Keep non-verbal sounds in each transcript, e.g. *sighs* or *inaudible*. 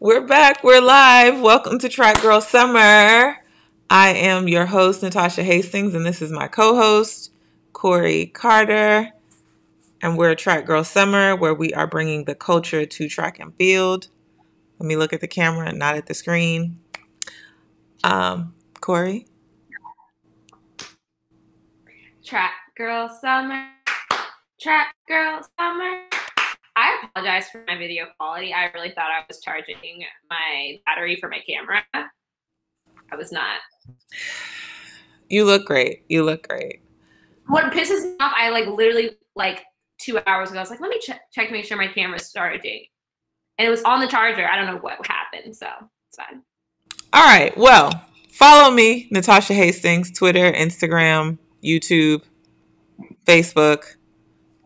We're back. We're live. Welcome to Track Girl Summer. I am your host, Natasha Hastings, and this is my co host, Kori Carter. And we're Track Girl Summer, where we are bringing the culture to track and field. Let me look at the camera, not at the screen. Um, Corey? Track Girl Summer. Track Girl Summer. I apologize for my video quality. I really thought I was charging my battery for my camera. I was not. You look great. You look great. What pisses me off, I like literally like two hours ago, I was like, let me check, check to make sure my camera's charging. And it was on the charger. I don't know what happened, so it's fine. All right. Well, follow me, Natasha Hastings, Twitter, Instagram, YouTube, Facebook.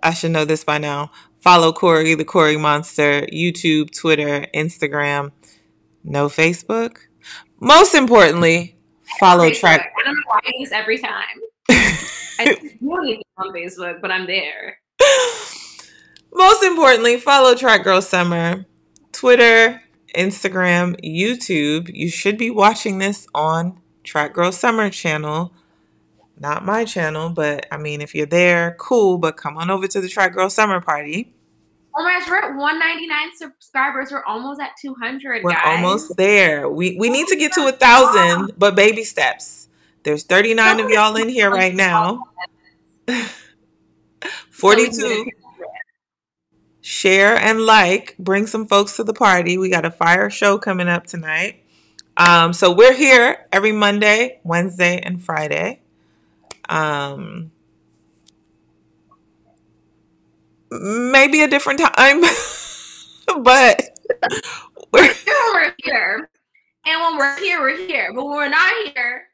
I should know this by now. Follow Kori, the Kori Monster, YouTube, Twitter, Instagram. No Facebook. Most importantly, follow track. I don't know why I do this every time. *laughs* I don't even on Facebook, but I'm there. Most importantly, follow Track Girl Summer, Twitter, Instagram, YouTube. You should be watching this on Track Girl Summer channel. Not my channel, but I mean, if you're there, cool. But come on over to the Try Girl Summer party. Oh my gosh, we're at 199 subscribers. We're almost at 200. We're guys. almost there. We we need to get to a thousand, but baby steps. There's 39 of y'all in here right now. *laughs* 42. Share and like. Bring some folks to the party. We got a fire show coming up tonight. Um, so we're here every Monday, Wednesday, and Friday. Um, maybe a different time, *laughs* but we're, *laughs* we're here. And when we're here, we're here. But when we're not here,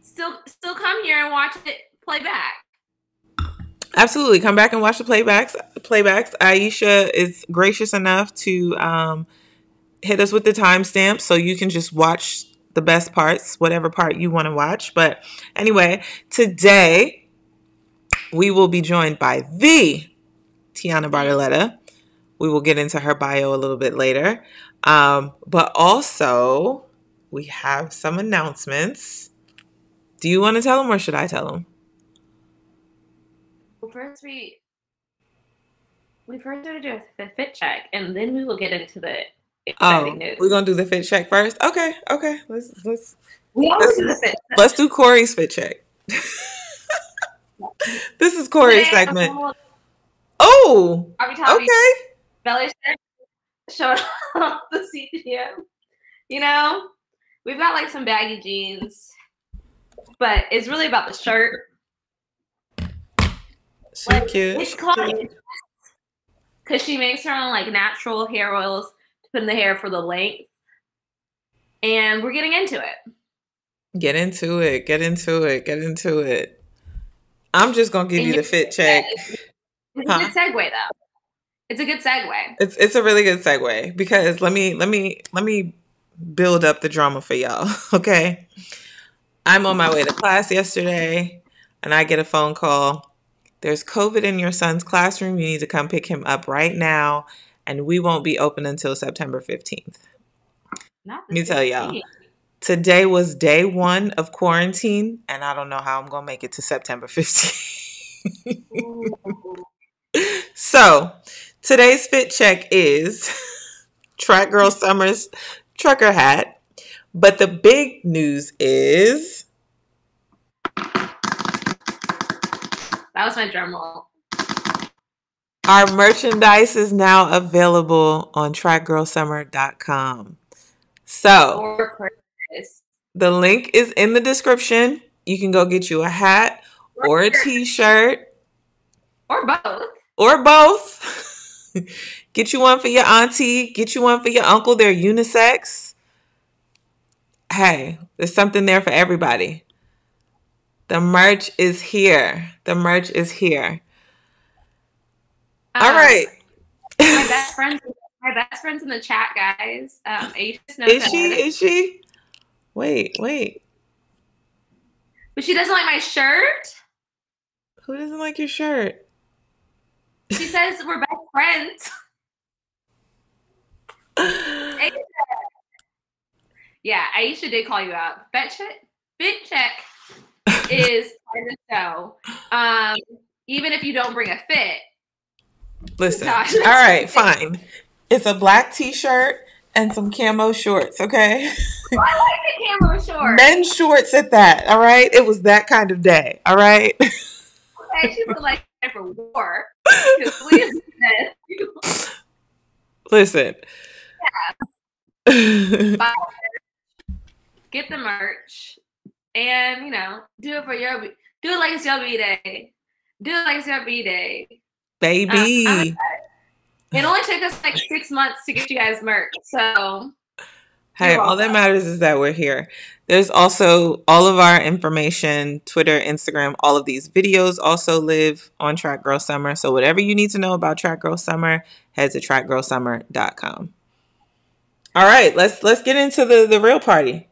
still still come here and watch it play back. Absolutely, come back and watch the playbacks. Playbacks. Aisha is gracious enough to um, hit us with the timestamp, so you can just watch the best parts, whatever part you want to watch. But anyway, today we will be joined by the Tianna Bartoletta. We will get into her bio a little bit later. Um, but also, we have some announcements. Do you want to tell them or should I tell them? Well, first we we first gotta do a fit check, and then we will get into the Oh, exciting oh, news. We're gonna do the fit check first. Okay, okay. Let's let's we always do the fit check. let's do Kori's fit check. *laughs* this is Kori's Today, segment. Oh, okay. belly showed *laughs* off the CPM? You know, we've got like some baggy jeans, but it's really about the shirt. So Like, cute. It's called because she makes her own like natural hair oils put in the hair for the length, and we're getting into it. Get into it. Get into it. Get into it. I'm just gonna give And you the fit check. It's Huh? a good segue though. It's a good segue. It's it's a really good segue because let me let me let me build up the drama for y'all. *laughs* Okay. I'm on my way to class yesterday and I get a phone call. There's COVID in your son's classroom. You need to come pick him up right now. And we won't be open until September 15th. Not Let me tell y'all. Today was day one of quarantine, and I don't know how I'm gonna make it to September 15th. *laughs* So today's fit check is *laughs* Track Girl Summers trucker hat. But the big news is That was my drum roll. Our merchandise is now available on trackgirlsummer.com. So the link is in the description. You can go get you a hat or a t-shirt Or both. or both. *laughs* get you one for your auntie, get you one for your uncle. They're unisex. Hey, there's something there for everybody. The merch is here. The merch is here. All Um, right. my *laughs* best friends, my best friends in the chat, guys. Um, Aisha knows Is she? Is she? Wait, wait. But she doesn't like my shirt. Who doesn't like your shirt? She says we're best friends. *laughs* yeah, Aisha did call you out. Bet check, fit check is part of the show. Um, even if you don't bring a fit. Listen. All right, fine. It's a black t-shirt and some camo shorts, okay? Oh, I like the camo shorts. Men's shorts at that, all right? It was that kind of day, all right? *laughs* Okay, she looked like for war. Listen. Yeah. *laughs* Get the merch and you know, do it for your do it like it's your B day. Do it like it's your B day. Baby. Uh, it only took us like six months to get you guys merch. So Hey, all that matters is that we're here. There's also all of our information, Twitter, Instagram, all of these videos also live on Track Girl Summer. So whatever you need to know about Track Girl Summer, head to trackgirlsummer.com. All right, let's let's get into the the real party.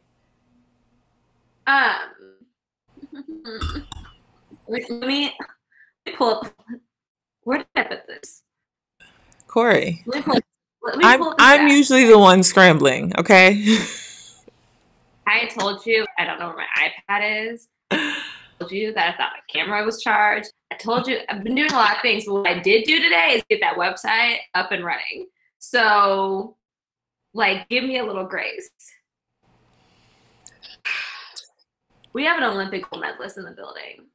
Um *laughs* let me, let me pull up where did I put this? Kori. I'm I'm usually the one scrambling. Okay. I told you I don't know where my iPad is. I told you that I thought my camera was charged. I told you I've been doing a lot of things. But what I did do today is get that website up and running. So, like, give me a little grace. We have an Olympic gold medalist in the building.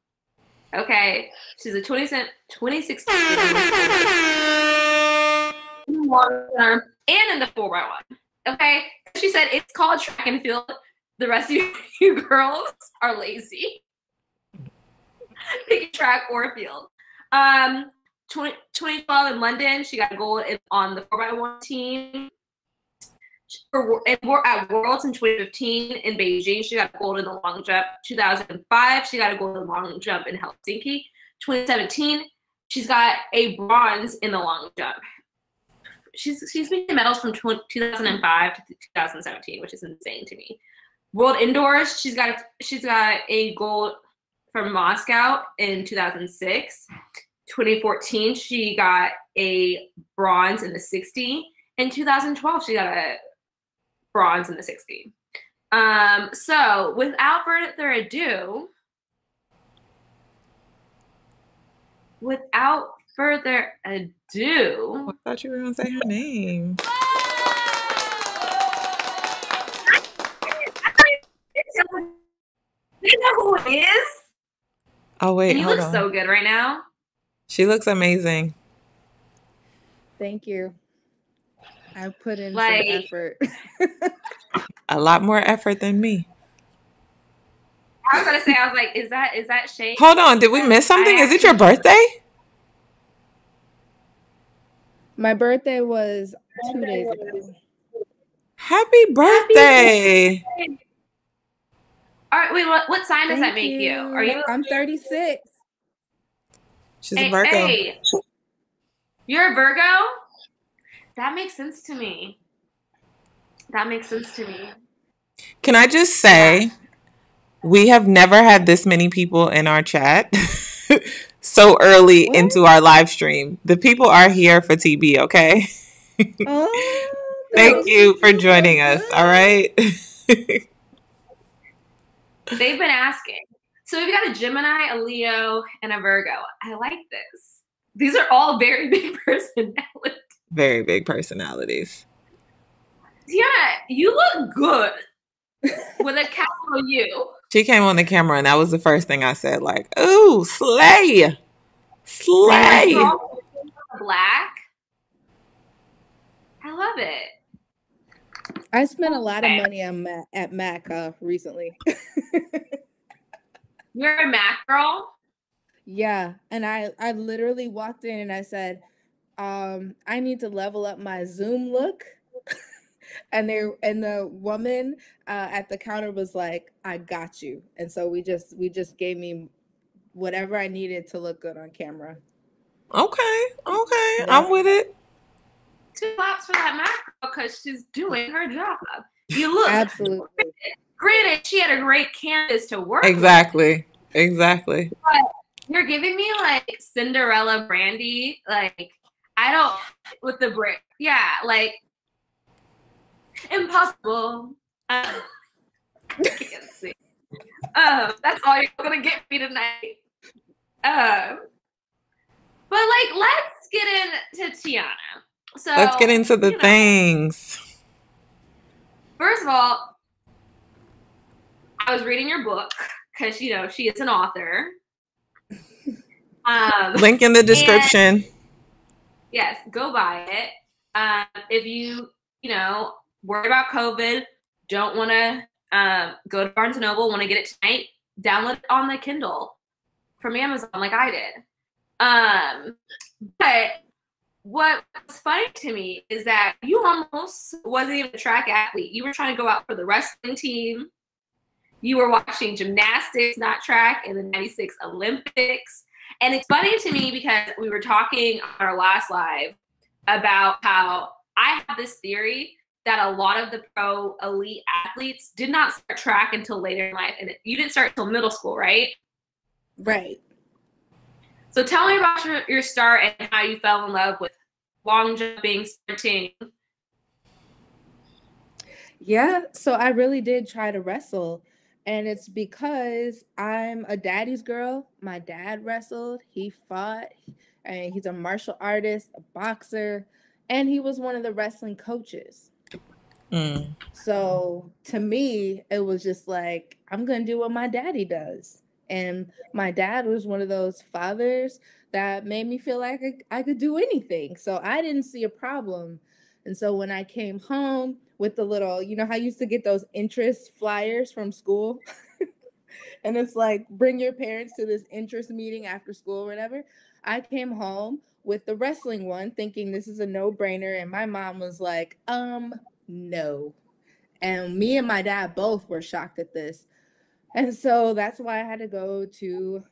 Okay, she's a 20, cent, 2016. *laughs* and in the 4x1. Okay, she said it's called track and field. The rest of you, *laughs* girls are lazy. Pick track or field. Um, 20, 2012 in London, she got gold on the 4x1 team. For, at Worlds in 2015 in Beijing, she got gold in the long jump. 2005, she got a gold in the long jump in Helsinki. 2017, she's got a bronze in the long jump she's she's been medals from 2005 to 2017, which is insane to me. World Indoors, she's got she's got a gold from Moscow in 2006. 2014, she got a bronze in the 60. In 2012, she got a bronze in the 60. Um, so without further ado, without further ado, I thought you were going to say her name. You know who it is? Oh wait, and you look on. so good right now. She looks amazing. Thank you. I put in like, some effort. *laughs* a lot more effort than me. I was gonna say, I was like, is that is that Shay? Hold on, did we miss something? Is it your birthday? My birthday was two days ago. Happy birthday! Happy All right, wait. What, what sign Thank does that make you. you? Are you? I'm 36. She's hey, a Virgo. Hey, you're a Virgo. That makes sense to me. That makes sense to me. Can I just say, we have never had this many people in our chat. *laughs* so early into our live stream. The people are here for TB, okay? Oh, *laughs* Thank you for joining us. All right. *laughs* They've been asking. So we've got a Gemini, a Leo, and a Virgo. I like this. These are all very big personalities. Very big personalities. Yeah, you look good with a capital U. She came on the camera, and that was the first thing I said. Like, "Ooh, slay, slay." Black. I love it. I spent a lot of money on Mac, at Mac uh, recently. You're a Mac girl. Yeah, and I I literally walked in and I said, um, I need to level up my Zoom look *laughs* and they and the woman uh, at the counter was like, "I got you," and so we just we just gave me whatever I needed to look good on camera. Okay, okay, yeah. I'm with it. Two claps for that macro because she's doing her job. You look absolutely. *laughs* Granted, she had a great canvas to work. Exactly, with. exactly. But you're giving me like Cinderella Brandy, like I don't with the brick. Yeah, like Impossible. Uh, I can't see. Um, that's all you're gonna get me tonight. Um, but like, let's get into Tianna. So Let's get into the you know, things. First of all, I was reading your book because you know she is an author. *laughs* Um, Link in the description. Yes, go buy it. Um, if you, you know, worry about COVID, don't want to um, go to Barnes Noble, want to get it tonight, download it on the Kindle from Amazon, like I did. Um, but what was funny to me is that you almost wasn't even a track athlete. You were trying to go out for the wrestling team. You were watching gymnastics, not track, in the 96 Olympics. And it's funny to me because we were talking on our last live about how I have this theory that a lot of the pro elite athletes did not start track until later in life. And you didn't start until middle school, right? Right. So tell me about your, your start and how you fell in love with long jumping, sprinting. Yeah, so I really did try to wrestle. And it's because I'm a daddy's girl. My dad wrestled, he fought, and he's a martial artist, a boxer, and he was one of the wrestling coaches. Mm. So to me, it was just like, I'm going to do what my daddy does. And my dad was one of those fathers that made me feel like I, I could do anything. So I didn't see a problem. And so when I came home with the little, you know, how I used to get those interest flyers from school. *laughs* and it's like, bring your parents to this interest meeting after school or whatever. I came home with the wrestling one thinking this is a no brainer. And my mom was like, um, no. And me and my dad both were shocked at this. And so that's why I had to go to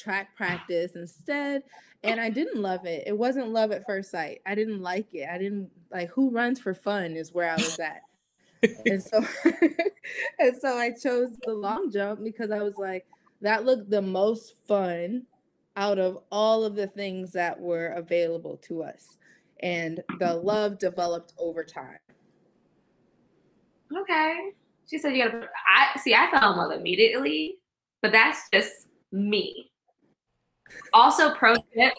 track ah. practice instead. And I didn't love it. It wasn't love at first sight. I didn't like it. I didn't like who runs for fun is where I was at. *laughs* and so *laughs* and so I chose the long jump because I was like, that looked the most fun out of all of the things that were available to us. And the love developed over time. Okay. She said you gotta I see I fell in love immediately, but that's just me. Also, pro tip,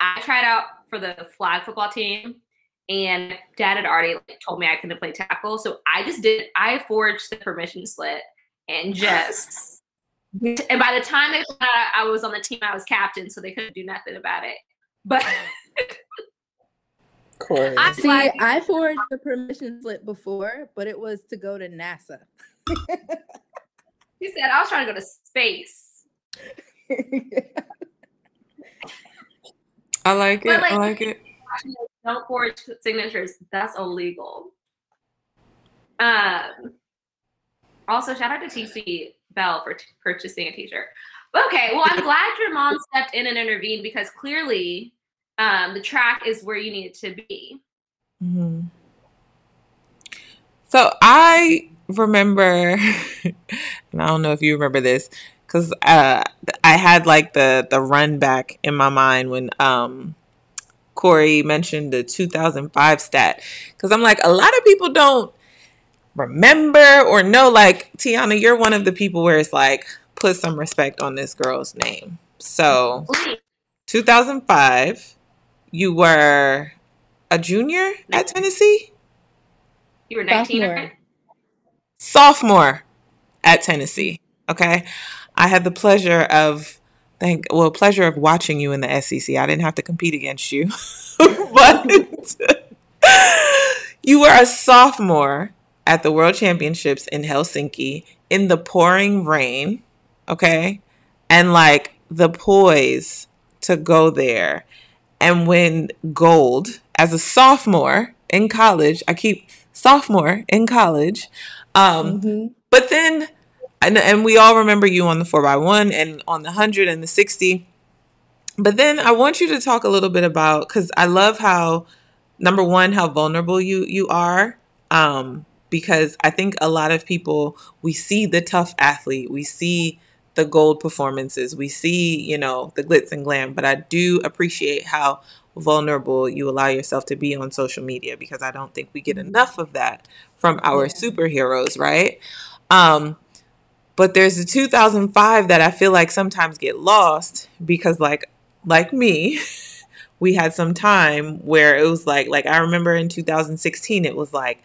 I tried out for the flag football team and dad had already like, told me I couldn't play tackle. So I just did I forged the permission slip and just *laughs* and by the time they found out I was on the team, I was captain, so they couldn't do nothing about it. But *laughs* Cool. I'm See, glad I forged the permission slip before, but it was to go to NASA. *laughs* he said I was trying to go to space. I like But, it. like- I like it. Don't forge signatures. That's illegal. Um. Also, shout out to TC Bell for t- purchasing a T-shirt. Okay, well, I'm glad your mom stepped in and intervened because clearly, um, the track is where you need it to be. Mhm. So I remember, *laughs* and I don't know if you remember this, because uh, I had like the the run back in my mind when um, Kori mentioned the 2005 stat, because I'm like a lot of people don't remember or know. Like Tianna, you're one of the people where it's like put some respect on this girl's name. So 2005, you were a junior at Tennessee. You were 19, Sophomore. right? sophomore at Tennessee. Okay. I had the pleasure of thank well pleasure of watching you in the SEC. I didn't have to compete against you. *laughs* but you were a sophomore at the World Championships in Helsinki in the pouring rain, okay? And like the poise to go there and win gold as a sophomore in college. I keep sophomore in college. Um, Mhm. but then, and, and we all remember you on the 4x1 and on the 100 and the 60. But then I want you to talk a little bit about, because I love how, number one, how vulnerable you, you are. Um, because I think a lot of people, we see the tough athlete, we see the gold performances, we see, you know, the glitz and glam, but I do appreciate how vulnerable you allow yourself to be on social media because I don't think we get enough of that from our Yeah. superheroes, right? Um, but there's a 2005 that I feel like sometimes get lost because like like me, *laughs* we had some time where it was like like I remember in 2016 it was like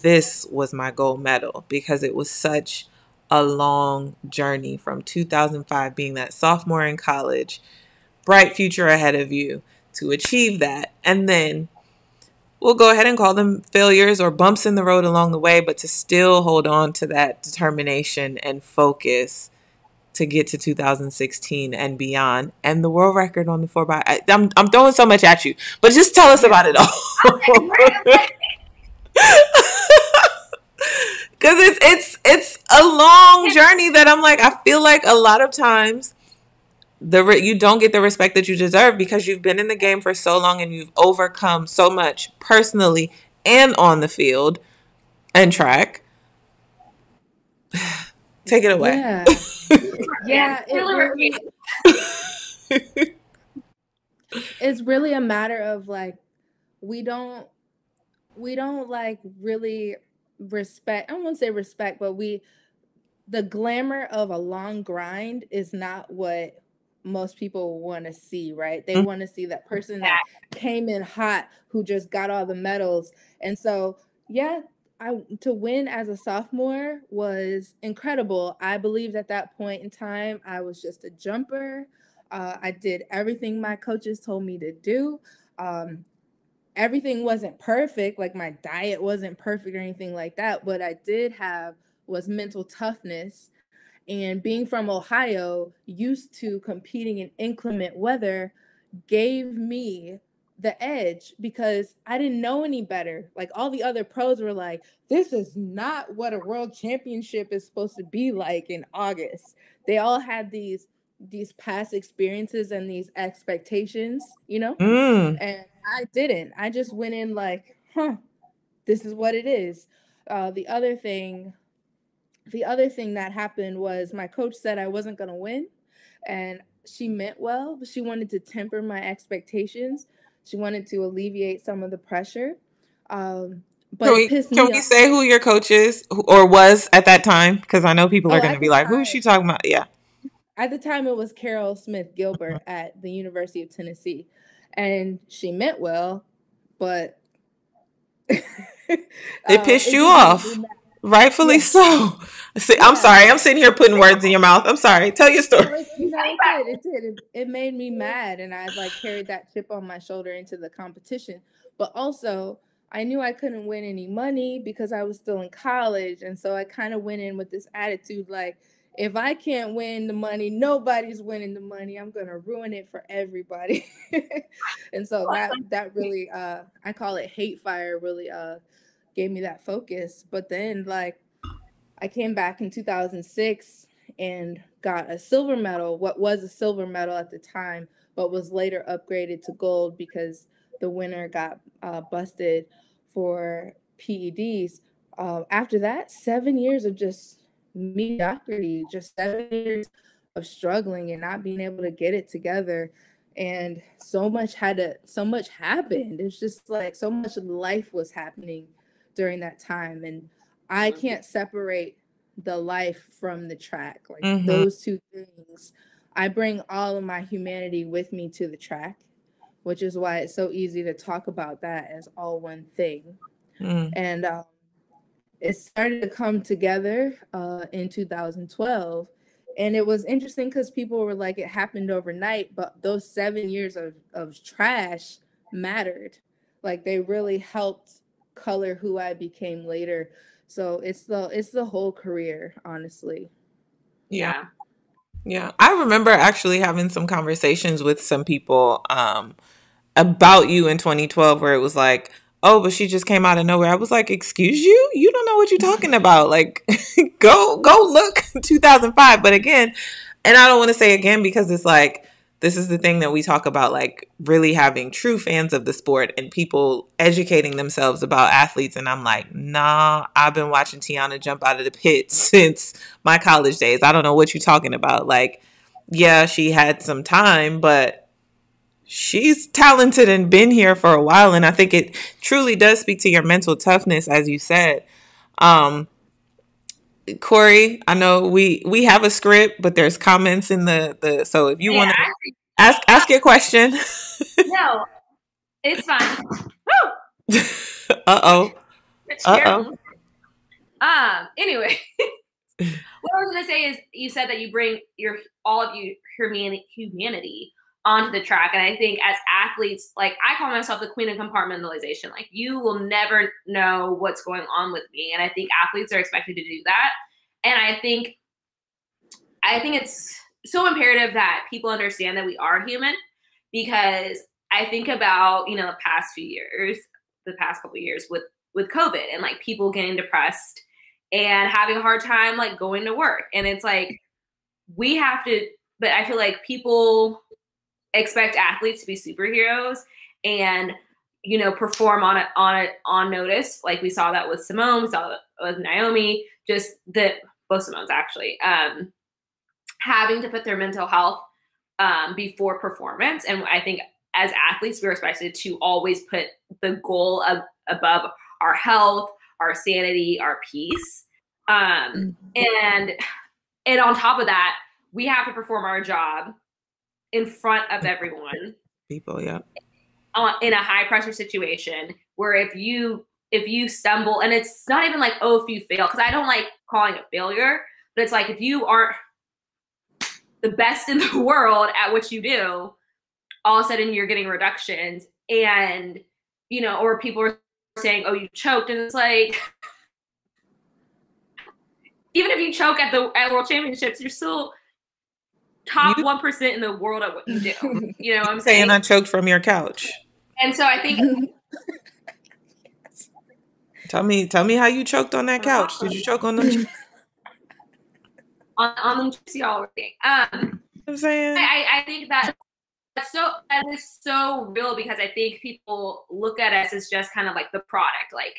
this was my gold medal because it was such a long journey from 2005 being that sophomore in college, bright future ahead of you to achieve that. And then we'll go ahead and call them failures or bumps in the road along the way, but to still hold on to that determination and focus to get to 2016 and beyond and the world record on the 4 by I, I'm, I'm throwing so much at you but just tell us about it all. *laughs* Because it's it's it's a long journey that I'm like I feel like a lot of times the re- you don't get the respect that you deserve because you've been in the game for so long and you've overcome so much personally and on the field and track. *sighs* Take it away. Yeah. *laughs* yeah, it Really really, *laughs* it's really a matter of like we don't we don't like really respect I won't say respect, but we the glamour of a long grind is not what most people want to see, right? They Mm. want to see that person that came in hot who just got all the medals. And so, yeah, I to win as a sophomore was incredible. I believed at that point in time I was just a jumper. Uh, I did everything my coaches told me to do. Um, everything wasn't perfect, like my diet wasn't perfect or anything like that. What I did have was mental toughness. And being from Ohio, used to competing in inclement weather, gave me the edge because I didn't know any better. Like all the other pros were like, this is not what a world championship is supposed to be like in August. They all had these these past experiences and these expectations, you know? Mm. and I didn't. I just went in like, huh, this is what it is. Uh, the other thing, the other thing that happened was my coach said I wasn't gonna win, and she meant well, but she wanted to temper my expectations. She wanted to alleviate some of the pressure. Um, but Can we can we say who your coach is or was at that time? Because I know people Oh, are going to be like, "Who is she talking about?" Yeah. At the time, it was Carol Smith Gilbert at the University of Tennessee, and she meant well, but *laughs* It uh, pissed it you off. Rightfully Yeah. so. See, I'm sorry. I'm sitting here putting words in your mouth. I'm sorry. Tell your story. it, you know, it did. It did. It, it made me mad, and I like carried that chip on my shoulder into the competition. But also, I knew I couldn't win any money because I was still in college, and so I kind of went in with this attitude like, if I can't win the money, nobody's winning the money. I'm gonna ruin it for everybody. *laughs* and so that that really, uh, I call it hate fire. Really, uh, gave me that focus. But then, like, I came back in 2006 and got a silver medal, what was a silver medal at the time, but was later upgraded to gold because the winner got uh, busted for PEDs. Uh, after that, seven years of just mediocrity, just seven years of struggling and not being able to get it together. And so much had to, so much happened. It's just like so much of life was happening during that time. And I can't separate the life from the track. Like Mhm. those two things. I bring all of my humanity with me to the track, which is why it's so easy to talk about that as all one thing. Mm. And um, it started to come together uh, in 2012. And it was interesting because people were like, it happened overnight, but those seven years of, of trash mattered. Like they really helped color who I became later. So it's the it's the whole career, honestly. Yeah. Yeah. I remember actually having some conversations with some people um, about you in 2012 where it was like, oh, but she just came out of nowhere. I was like, excuse you? You don't know what you're *laughs* talking about. Like, *laughs* go, go look *laughs* 2005. But again, and I don't want to say again because it's like, this is the thing that we talk about, like really having true fans of the sport and people educating themselves about athletes. And I'm like, nah, I've been watching Tianna jump out of the pit *laughs* since my college days. I don't know what you're talking about. Like, yeah, she had some time, but she's talented and been here for a while and i think it truly does speak to your mental toughness as you said um kori i know we we have a script but there's comments in the the so if you Yeah, want to ask ask your question *laughs* no, it's fine. *laughs* Uh-oh It's Uh-oh. Um. Anyway, *laughs* what I was gonna say is, you said that you bring your all of you humani- humanity onto the track, and I think as athletes, like I call myself the queen of compartmentalization. Like you will never know what's going on with me, and I think athletes are expected to do that. And I think, I think it's so imperative that people understand that we are human, because I think about you know the past few years, the past couple years with with COVID and like people getting depressed and having a hard time like going to work. And it's like we have to, but I feel like people expect athletes to be superheroes and you know perform on it on it on notice. Like we saw that with Simone, we saw that with Naomi, just the both Simone's actually um having to put their mental health um before performance. And I think as athletes, we're expected to always put the goal of above our health, our sanity, our peace. Um, and and on top of that, we have to perform our job in front of everyone. *laughs* People yeah. On, in a high pressure situation where if you if you stumble and it's not even like oh if you fail because I don't like calling it failure, but it's like if you aren't the best in the *laughs* world at what you do, all of a sudden you're getting reductions and you know or people are saying oh you choked and it's like *laughs* even if you choke at the at world championships you're still top one percent in the world at what you do. *laughs* You know what i'm saying saying? i choked from your couch. And so i think *laughs* tell me tell me how you choked on that couch. Did you choke on the *laughs* on, on them already um i'm saying? I, I think that that's so that is so real because I think people look at us as just kind of like the product, like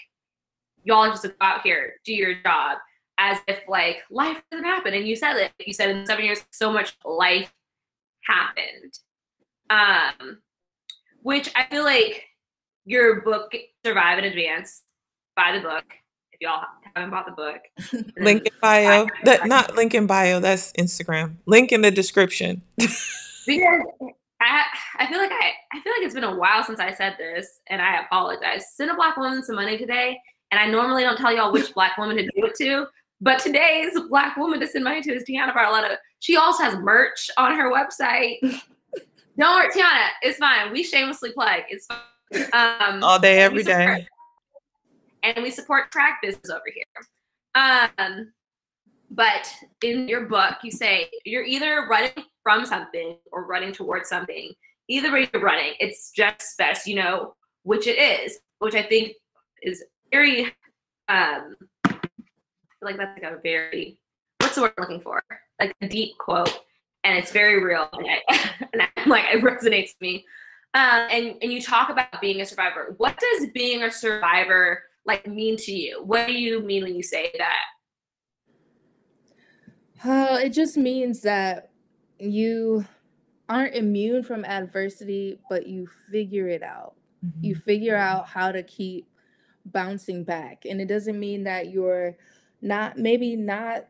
y'all just go out here, do your job, as if like life doesn't happen. And you said it, you said in seven years, so much life happened. Um, which I feel like your book Survive and Advance, buy the book if y'all haven't bought the book. *laughs* Link in bio that not link in bio that's instagram link in the description *laughs* because I I feel like I I feel like it's been a while since I said this, and I apologize. Send a black woman some money today, and I normally don't tell y'all which *laughs* black woman to do it to, but today's black woman to send money to is Tianna Barletta. She also has merch on her website. *laughs* don't worry, Tianna, it's fine. We shamelessly plug. It's fine. Um, all day every support- day and we support track business over here. Um, but in your book, you say you're either running from something or running towards something. Either way you're running, it's just best you know which it is, which I think is very um feel like that's like a very what's the word I'm looking for? Like a deep quote. And it's very real. And, I, *laughs* and I'm like it resonates with me. Um, and and you talk about being a survivor. What does being a survivor like mean to you? What do you mean when you say that? Uh, it just means that you aren't immune from adversity, but you figure it out. You figure out how to keep bouncing back. And it doesn't mean that you're not, maybe not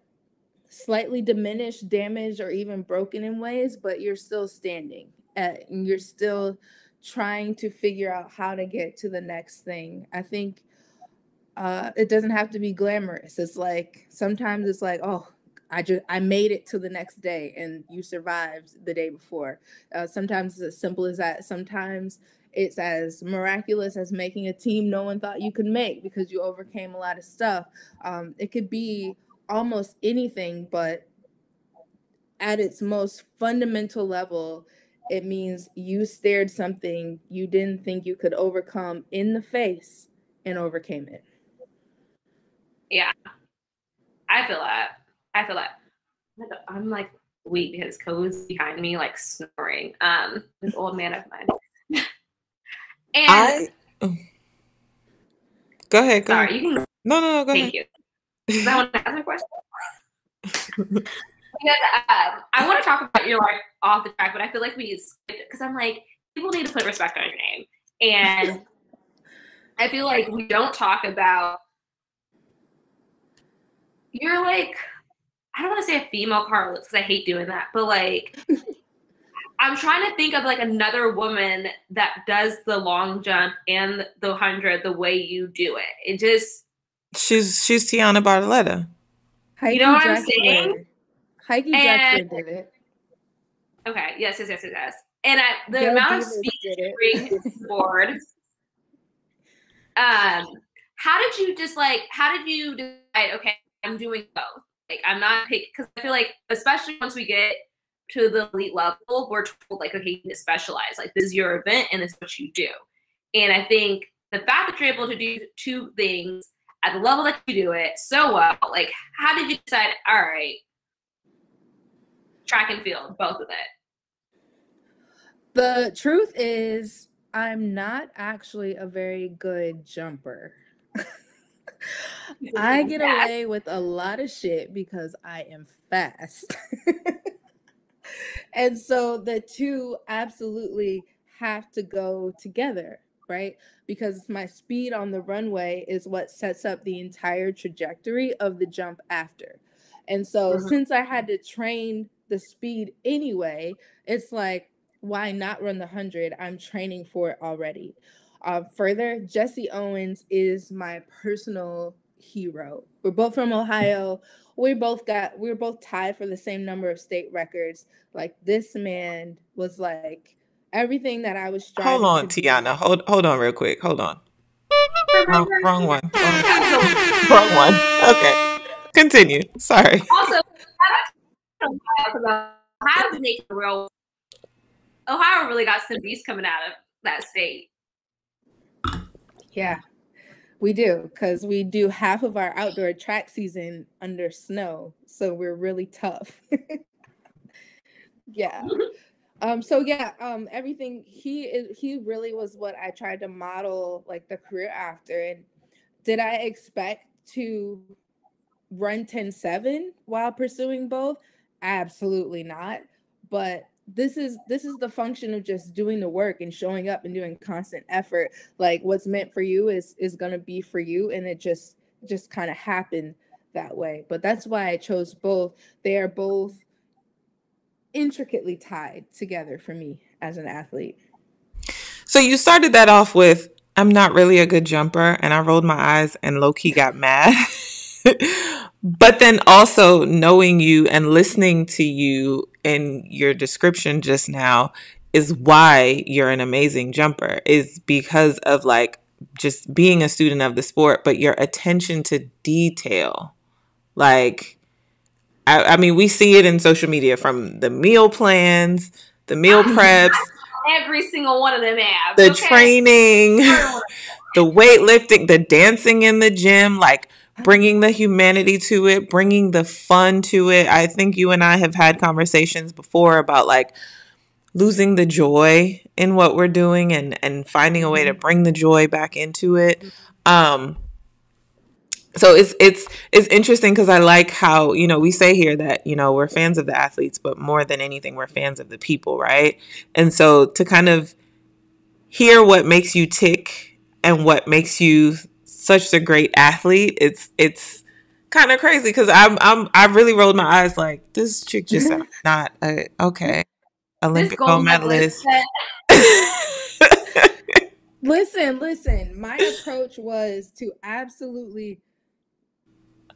slightly diminished, damaged, or even broken in ways, but you're still standing at, and you're still trying to figure out how to get to the next thing. I think uh, it doesn't have to be glamorous. It's like sometimes it's like, oh, I just I made it to the next day, and you survived the day before. Uh, sometimes it's as simple as that. Sometimes it's as miraculous as making a team no one thought you could make because you overcame a lot of stuff. Um, it could be almost anything, but at its most fundamental level, it means you stared something you didn't think you could overcome in the face and overcame it. Yeah. I feel that. I feel that. I'm like weak because Co's behind me, like snoring. Um, this old man of mine. *laughs* and I oh. go ahead. Go sorry, ahead. you can No, no, no. Go thank ahead. you. Does to ask a question? *laughs* because um, I want to talk about your life off the track, but I feel like we because I'm like people need to put respect on your name. And I feel like we don't talk about you're like I don't want to say a female Carlos because I hate doing that, but like *laughs* I'm trying to think of like another woman that does the long jump and the hundred the way you do it. It just she's she's Tianna Bartoletta. you know what I'm saying? Heike Jackson did it. Okay. Yes. Yes. Yes. Yes. And I, the Gail amount of speed you bring forward. Um, how did you just like? How did you decide? Okay, I'm doing both. Like I'm not because I feel like especially once we get to the elite level, we're told like, okay, you need to specialize. Like this is your event and this is what you do. And I think the fact that you're able to do two things at the level that you do it so well, like how did you decide, all right, track and field, both of it? The truth is, I'm not actually a very good jumper. *laughs* *laughs* I get away with a lot of shit because I am fast. *laughs* and so the two absolutely have to go together, right? Because my speed on the runway is what sets up the entire trajectory of the jump after. And so mm-hmm. since I had to train the speed anyway, it's like, why not run the 100? I'm training for it already. Uh, further, Jesse Owens is my personal hero. We're both from Ohio. We both got we are both tied for the same number of state records. Like this man was like everything that I was striving. Hold on, Tianna. Hold hold on real quick. Hold on. wrong, wrong one. *laughs* Wrong, wrong one. Okay. Continue. Sorry. Also, Ohio making real. Ohio really got some beast coming out of that state. Yeah, we do because we do half of our outdoor track season under snow, so we're really tough. *laughs* yeah. Um, so yeah, um, everything he he really was what I tried to model like the career after. And did I expect to run 10-7 while pursuing both? Absolutely not. But this is this is the function of just doing the work and showing up and doing constant effort. Like what's meant for you is is going to be for you and it just just kind of happened that way. But that's why i chose both. They are both intricately tied together for me as an athlete. So you started that off with i'm not really a good jumper and i rolled my eyes and low-key got mad *laughs* but then also knowing you and listening to you in your description just now is why you're an amazing jumper is because of like just being a student of the sport but your attention to detail. Like I, I mean we see it in social media from the meal plans the meal *laughs* preps. Every single one of them have the okay? training *laughs* the weightlifting the dancing in the gym like bringing the humanity to it, bringing the fun to it. I think you and I have had conversations before about like losing the joy in what we're doing and and finding a way to mm-hmm. bring the joy back into it. Um so it's it's it's interesting because I like how you know we say here that you know we're fans of the athletes, but more than anything we're fans of the people, right? And so to kind of hear what makes you tick and what makes you such a great athlete. It's it's kind of crazy because I'm I'm I really rolled my eyes like this chick just mm-hmm. not a, okay Olympic gold medalist. *laughs* listen, listen. My approach was to absolutely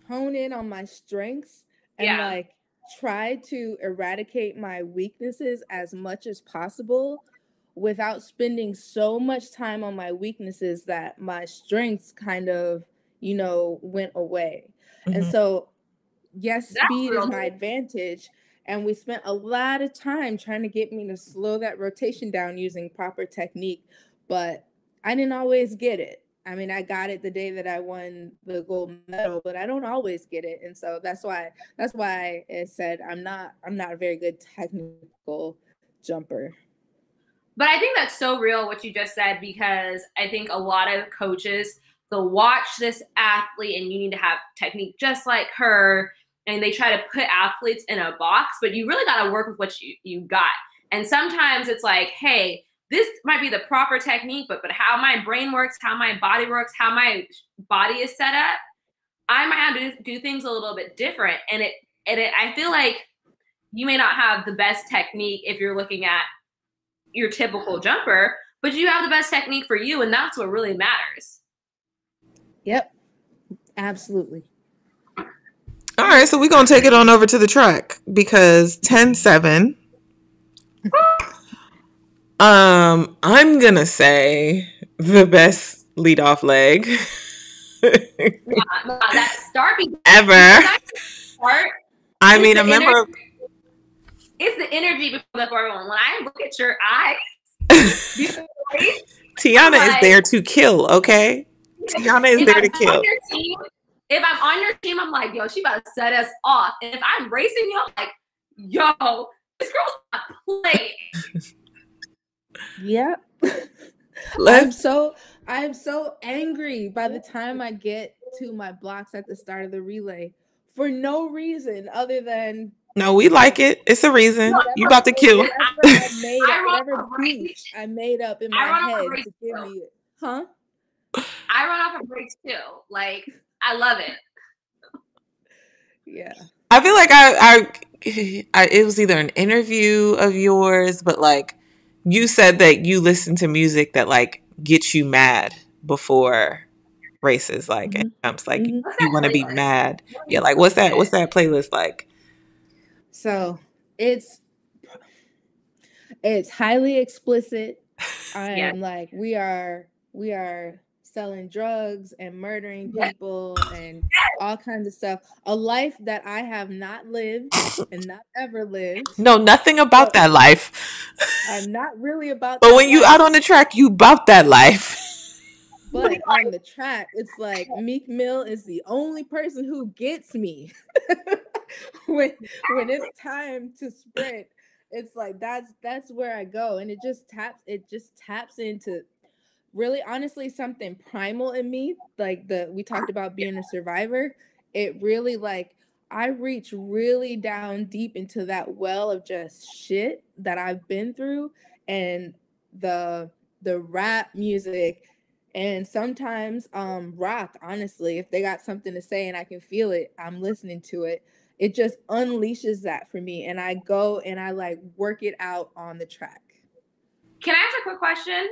hone in on my strengths and yeah. like try to eradicate my weaknesses as much as possible without spending so much time on my weaknesses that my strengths kind of, you know, went away. Mm-hmm. And so, yes, That's speed is my advantage. And we spent a lot of time trying to get me to slow that rotation down using proper technique, but I didn't always get it. I mean, I got it the day that I won the gold medal, but I don't always get it, and so that's why that's why I said I'm not I'm not a very good technical jumper. But I think that's so real what you just said because I think a lot of coaches they'll watch this athlete and you need to have technique just like her and they try to put athletes in a box, but you really got to work with what you, you got. And sometimes it's like, hey, this might be the proper technique, but but how my brain works, how my body works, how my body is set up, I might have to do things a little bit different. And it and it, I feel like you may not have the best technique if you're looking at your typical jumper, but you have the best technique for you, and that's what really matters. Yep, absolutely. All right, so we're gonna take it on over to the track because 10-7. *laughs* um, I'm gonna say the best lead off leg that start *laughs* ever. I mean, a member of it's the energy before the everyone. When I look at your eyes, *laughs* Tianna like, is there to kill. Okay, Tianna is there I'm to kill. Team, if I'm on your team, I'm like, yo, she about to set us off. And if I'm racing you, I'm like, yo, this girl's not playing. *laughs* yep. *laughs* I'm so I'm so angry by the time I get to my blocks at the start of the relay for no reason other than no, we like it. It's a reason. No, you about to kill. I made up, whatever beach I made up in my head to give me it. Huh? I run off of breaks too. Like I love it. Yeah. I feel like I, I, I, it was either an interview of yours, but like you said that you listen to music that like gets you mad before races, like mm-hmm. and jumps, like mm-hmm. you want to be mad. Yeah, like what's that? What's that playlist like? So it's it's highly explicit. *laughs* I yeah. am like we are we are selling drugs and murdering people and all kinds of stuff. A life that I have not lived and not ever lived. No, nothing about that life. *laughs* I'm not really about But when life. you out on the track, you about that life. *laughs* But on the track, it's like Meek Mill is the only person who gets me. *laughs* when when it's time to sprint, it's like that's that's where I go. And it just taps, it just taps into really honestly something primal in me like the we talked about being a survivor it really like i reach really down deep into that well of just shit that i've been through and the the rap music and sometimes um rock honestly if they got something to say and i can feel it i'm listening to it it just unleashes that for me and i go and i like work it out on the track. Can i ask a quick question?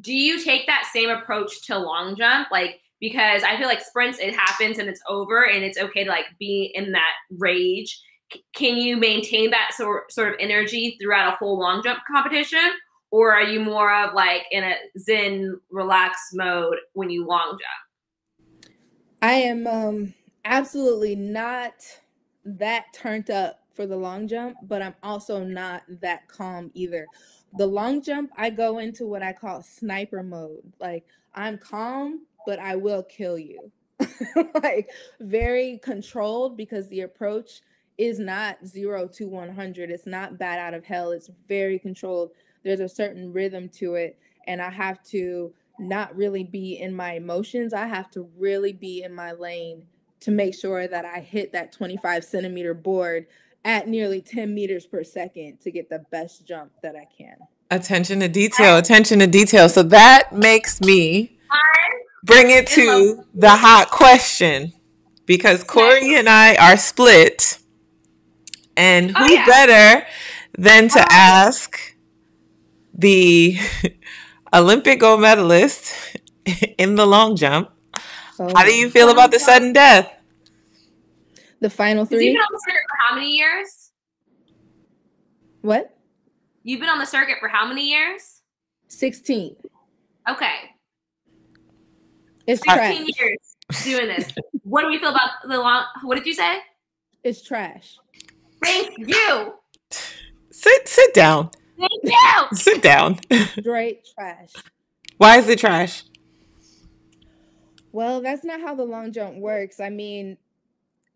Do you take that same approach to long jump? Like because i feel like sprints it happens and it's over and it's okay to like be in that rage. C- can you maintain that sort sort of energy throughout a whole long jump competition? Or are you more of like in a zen relaxed mode when you long jump? I am um absolutely not that turned up for the long jump but i'm also not that calm either the long jump, I go into what I call sniper mode. Like I'm calm, but I will kill you. *laughs* like very controlled because the approach is not zero to 100. It's not bad out of hell. It's very controlled. There's a certain rhythm to it. And I have to not really be in my emotions. I have to really be in my lane to make sure that I hit that 25 centimeter board at nearly 10 meters per second to get the best jump that I can. Attention to detail, attention to detail. So that makes me bring it to the hot question because Kori and I are split. And oh, who oh, yeah. better than to oh. ask the *laughs* Olympic gold medalist *laughs* in the long jump? Oh, How do you feel about the sudden death? The final three. You've been on the circuit for how many years? What? You've been on the circuit for how many years? Sixteen. Okay. It's 16 trash. years doing this. what do you feel about the long? What did you say? It's trash. Thank you. Sit sit down. Thank you. sit down. Straight trash. Why is it trash? Well, that's not how the long jump works. I mean,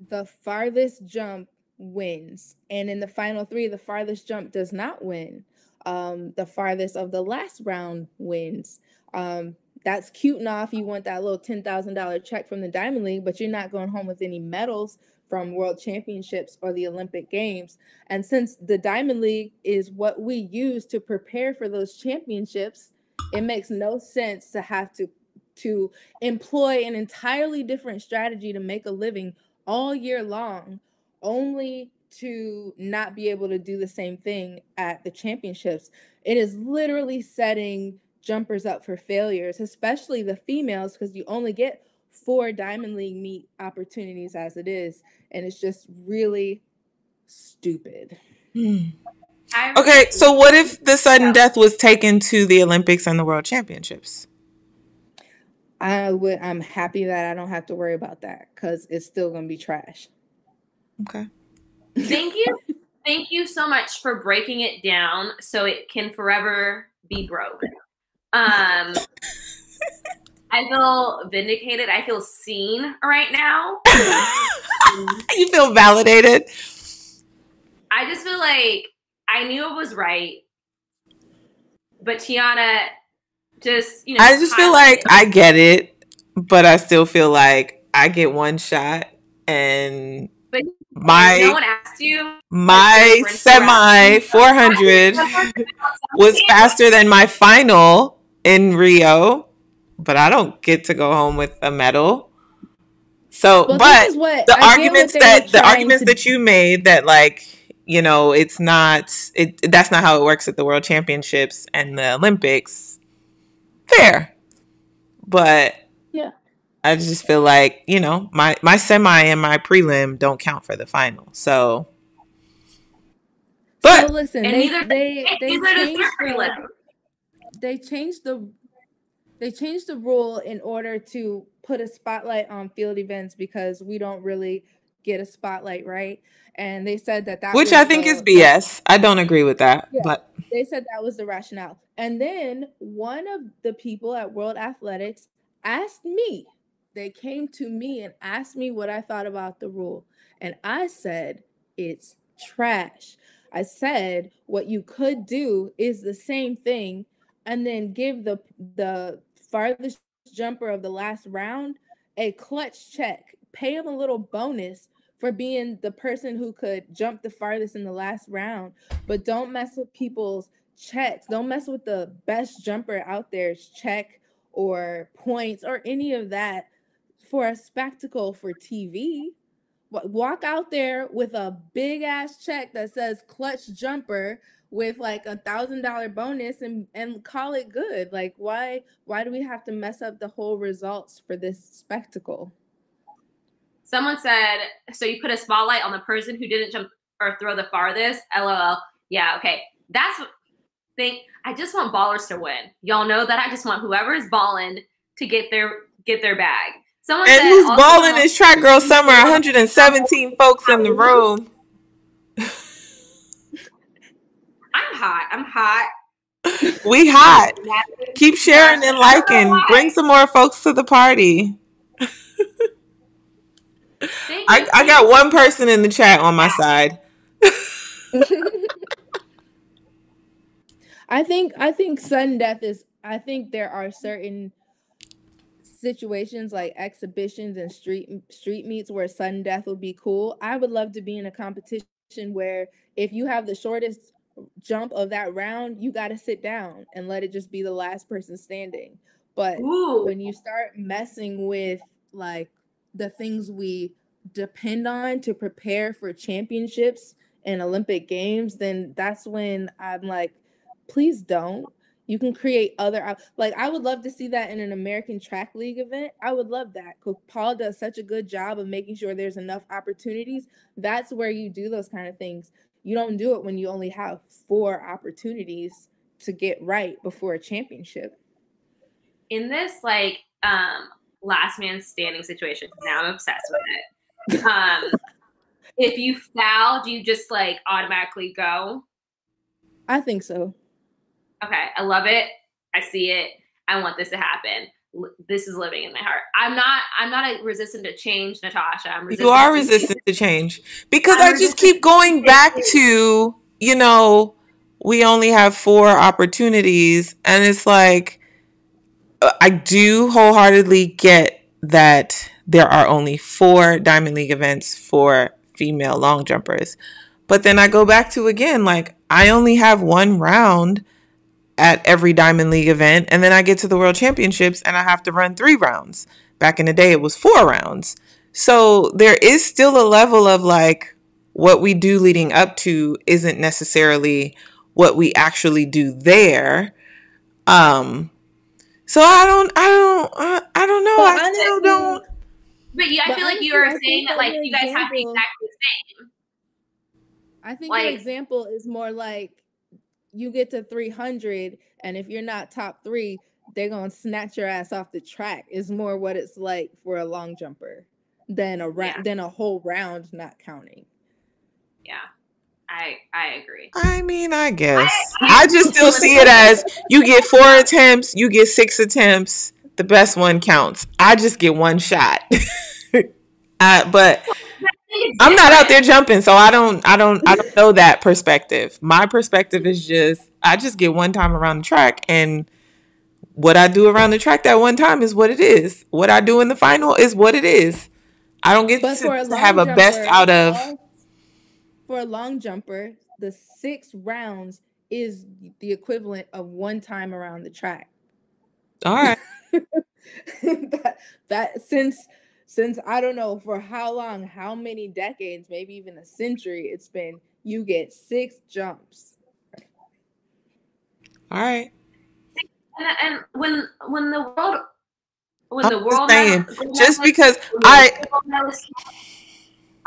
the farthest jump wins. And in the final three, the farthest jump does not win. Um, the farthest of the last round wins. Um, that's cute enough. You want that little $10,000 check from the Diamond League, but you're not going home with any medals from world championships or the Olympic Games. And since the Diamond League is what we use to prepare for those championships, it makes no sense to have to to employ an entirely different strategy to make a living all year long only to not be able to do the same thing at the championships. It is literally setting jumpers up for failures, especially the females, because you only get four Diamond League meet opportunities as it is. And it's just really stupid. Hmm. Okay, so what if the sudden death was taken to the Olympics and the World Championships? I would I'm happy that I don't have to worry about that because it's still gonna be trash. Okay. Thank you. Thank you so much for breaking it down so it can forever be broke. Um *laughs* I feel vindicated. I feel seen right now. *laughs* you feel validated. I just feel like I knew it was right. But Tianna just, you know. I just feel like I get it, but I still feel like I get one shot and but my no one asked you. My semi 400 was faster than my final in Rio, but I don't get to go home with a medal. So, well, but the arguments that the arguments to... that you made that like you know it's not it that's not how it works at the World Championships and the Olympics. Fair, but yeah, I just feel like you know my my semi and my prelim don't count for the final. So, but so listen, they they they changed the, they changed the they changed the rule in order to put a spotlight on field events because we don't really get a spotlight, right? And they said that that which I think the, is BS. I don't agree with that, yeah, but they said that was the rationale. And then one of the people at World Athletics asked me they came to me and asked me what I thought about the rule. And I said, it's trash. I said, what you could do is the same thing and then give the the farthest jumper of the last round a clutch check. Pay him a little bonus for being the person who could jump the farthest in the last round, but don't mess with people's checks. Don't mess with the best jumper out there's check or points or any of that for a spectacle for TV. Walk out there with a big ass check that says clutch jumper with like a thousand dollar bonus and and call it good. Like why why do we have to mess up the whole results for this spectacle? Someone said, so you put a spotlight on the person who didn't jump or throw the farthest. LOL. Yeah, okay. That's thing. I just want ballers to win. Y'all know that I just want whoever is balling to get their get their bag. Someone and who's balling is track girl summer. *laughs* 117 folks in the room. *laughs* I'm hot. I'm hot. We hot. *laughs* Keep sharing and liking. Bring some more folks to the party. I, I got one person in the chat on my side. *laughs* I think I think sudden death is I think there are certain situations like exhibitions and street street meets where sudden death would be cool. I would love to be in a competition where if you have the shortest jump of that round, you got to sit down and let it just be the last person standing. But Ooh. when you start messing with like the things we depend on to prepare for championships and Olympic games, then that's when I'm like, please don't. You can create other like I would love to see that in an American track league event. I would love that because Paul does such a good job of making sure there's enough opportunities. That's where you do those kind of things. You don't do it when you only have four opportunities to get right before a championship. In this like um last man standing situation, now I'm obsessed with it. Um if you foul, do you just like automatically go? I think so. Okay, I love it. I see it. I want this to happen. This is living in my heart. I'm not. I'm not a resistant to change, Natasha. I'm you are resistant to change because I'm i just keep going back to you know we only have four opportunities, and it's like I do wholeheartedly get that there are only four Diamond League events for female long jumpers. But then I go back to again, like, I only have one round at every Diamond League event, and then I get to the World Championships and I have to run three rounds. Back in the day, it was four rounds. So there is still a level of like what we do leading up to isn't necessarily what we actually do there. Um, so I don't, I don't, I, I don't know. But I still don't. But yeah, I feel like you were saying that like you guys have exactly the same. I think like, the example is more like you get to 300 and if you're not top three they're gonna snatch your ass off the track is more what it's like for a long jumper than a ra- yeah. than a whole round not counting yeah I I agree. I mean, I guess I, *laughs* I just still see it *laughs* as you get four attempts, you get six attempts. The best one counts. I just get one shot. *laughs* uh, but I'm not out there jumping, so I don't I don't I don't know that perspective. My perspective is just I just get one time around the track and what I do around the track that one time is what it is. What I do in the final is what it is. I don't get to, to have a best out of for a long jumper, the six rounds is the equivalent of one time around the track. All right. *laughs* that, that since since I don't know for how long, how many decades, maybe even a century, it's been you get six jumps. All right. And, and when when the world when I'm the world saying, just because I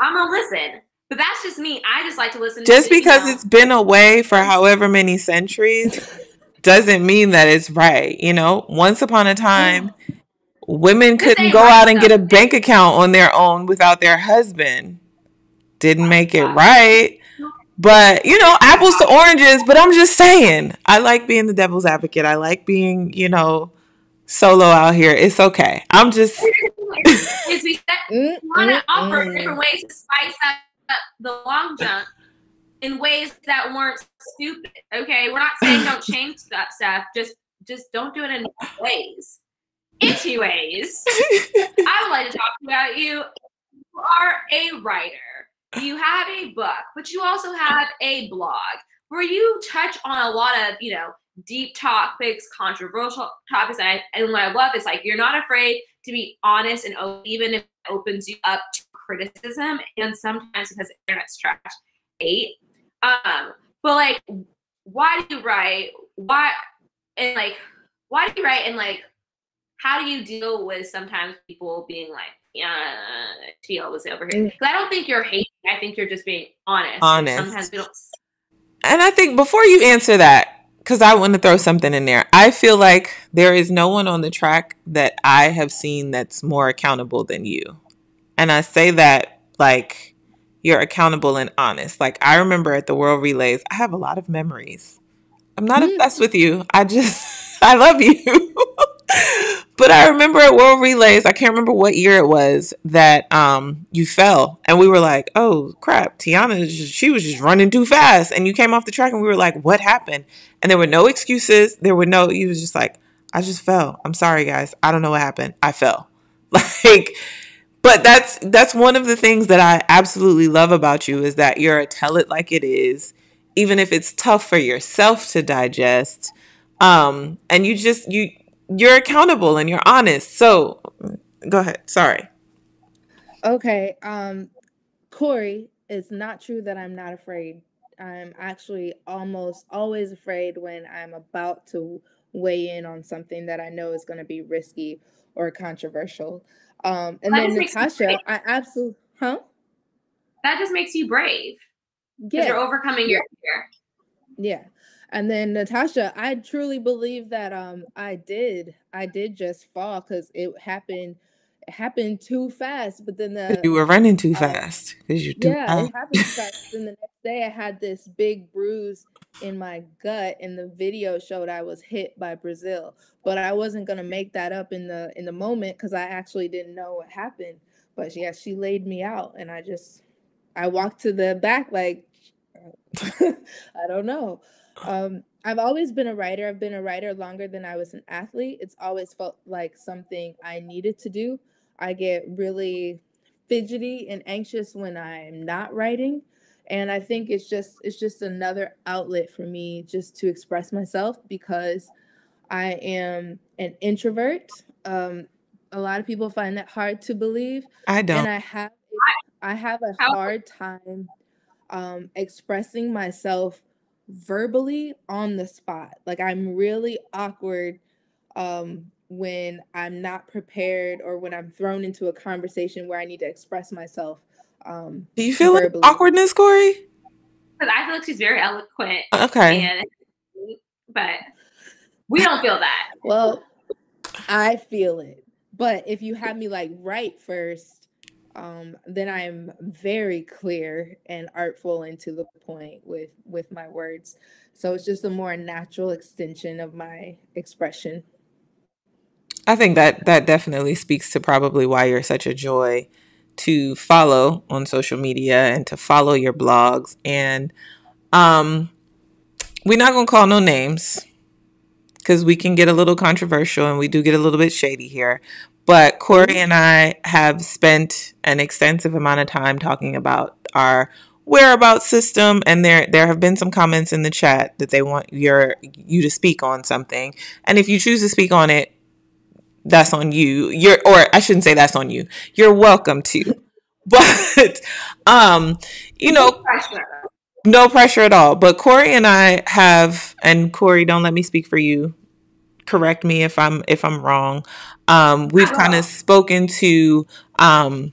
I'm gonna listen. But that's just me. I just like to listen. Just to, because it's been away for however many centuries *laughs* doesn't mean that it's right. You know, once upon a time, Women couldn't go out and get a bank account on their own without their husband. Didn't make it right. But, you know, apples to oranges. But I'm just saying, I like being the devil's advocate. I like being, you know, solo out here. It's okay. I'm just. *laughs* *laughs* want to offer different ways to spice up the long jump in ways that weren't stupid. Okay, we're not saying don't *laughs* change that stuff. Just just don't do it in ways. Itchy ways. I would like to talk about you. You are a writer. You have a book, but you also have a blog where you touch on a lot of, you know, deep topics, controversial topics. And, I, and what I love is like you're not afraid to be honest and open, even if it opens you up to criticism. And sometimes because the internet's trash, eight. Um, but like, why do you write? Why and like, why do you write? And like, how do you deal with sometimes people being like, yeah, Teal was over here? Because mm. I don't think you're hating. I think you're just being honest. Honest. Sometimes we don't. And I think before you answer that, because I want to throw something in there, I feel like there is no one on the track that I have seen that's more accountable than you. And I say that like you're accountable and honest. Like I remember at the World Relays, I have a lot of memories. I'm not mm-hmm. obsessed with you. I just *laughs* I love you. *laughs* but I remember at World Relays, I can't remember what year it was that um you fell, and we were like, "Oh crap, Tianna, she was just running too fast," and you came off the track, and we were like, "What happened?" And there were no excuses. There were no. You was just like, "I just fell. I'm sorry, guys. I don't know what happened. I fell." *laughs* Like, but that's that's one of the things that I absolutely love about you is that you're a tell it like it is, even if it's tough for yourself to digest. Um, and you just you you're accountable and you're honest. So go ahead. Sorry. Okay. Um, Kori, it's not true that I'm not afraid. I'm actually almost always afraid when I'm about to weigh in on something that I know is going to be risky or controversial. Um, and that then Natasha, I absolutely, huh? That just makes you brave. Yeah. You're overcoming your fear. Yeah. And then Natasha, I truly believe that um I did. I did just fall because it happened happened too fast. But then the you were running too uh, fast because you're too yeah, fast. it happened fast. *laughs* Then the next day I had this big bruise in my gut and the video showed I was hit by Brazil. But I wasn't gonna make that up in the in the moment because I actually didn't know what happened. But yeah, she laid me out and I just I walked to the back like *laughs* I don't know. Um, I've always been a writer. I've been a writer longer than I was an athlete. It's always felt like something I needed to do. I get really fidgety and anxious when I'm not writing. And I think it's just it's just another outlet for me just to express myself because I am an introvert. Um, a lot of people find that hard to believe. I don't. And I have I have a hard time um, expressing myself verbally on the spot. Like I'm really awkward um, when I'm not prepared or when I'm thrown into a conversation where I need to express myself. Um, Do you feel verbally. like awkwardness, Kori? Because I feel like she's very eloquent. Okay. And, *laughs* but we don't feel that. Well, I feel it. But if you have me like write first, um, then I'm very clear and artful and to the point with with my words. So it's just a more natural extension of my expression. I think that that definitely speaks to probably why you're such a joy to follow on social media and to follow your blogs and um we're not going to call no names because we can get a little controversial and we do get a little bit shady here. But Kori and I have spent an extensive amount of time talking about our whereabouts system, and there there have been some comments in the chat that they want your you to speak on something. And if you choose to speak on it, that's on you. You're or I shouldn't say that's on you. You're welcome to. *laughs* But um, you know, no pressure at all. But Kori and I have, and Kori, don't let me speak for you. Correct me if I'm if I'm wrong. Um, we've kind of spoken to um,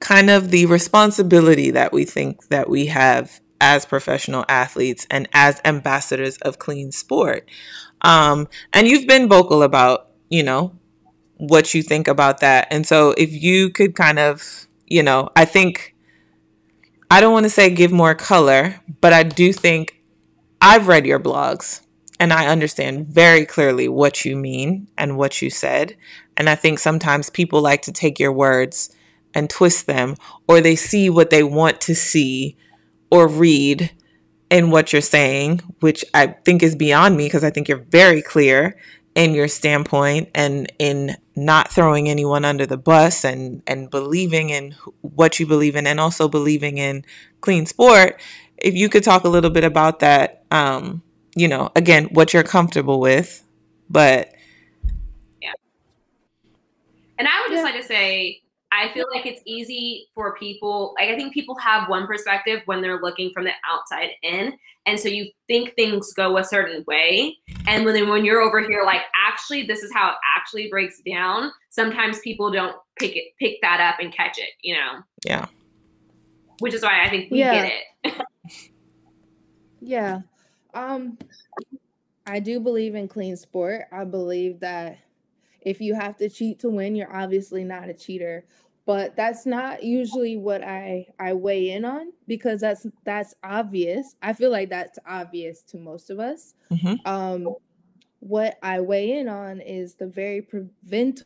kind of the responsibility that we think that we have as professional athletes and as ambassadors of clean sport. Um, and you've been vocal about you know, what you think about that. And so if you could kind of, you know, I think I don't want to say give more color, but I do think I've read your blogs and I understand very clearly what you mean and what you said. And I think sometimes people like to take your words and twist them, or they see what they want to see or read in what you're saying, which I think is beyond me because I think you're very clear in your standpoint and in not throwing anyone under the bus and and believing in what you believe in and also believing in clean sport if you could talk a little bit about that um you know again what you're comfortable with but yeah and i would just yeah. like to say I feel like it's easy for people. Like I think people have one perspective when they're looking from the outside in, and so you think things go a certain way, and when when you're over here, like actually this is how it actually breaks down. Sometimes people don't pick it, pick that up and catch it. You know. Yeah. Which is why I think we yeah. get it. *laughs* yeah. Um. I do believe in clean sport. I believe that if you have to cheat to win, you're obviously not a cheater. But that's not usually what I I weigh in on because that's that's obvious. I feel like that's obvious to most of us. Mm-hmm. Um, what I weigh in on is the very preventable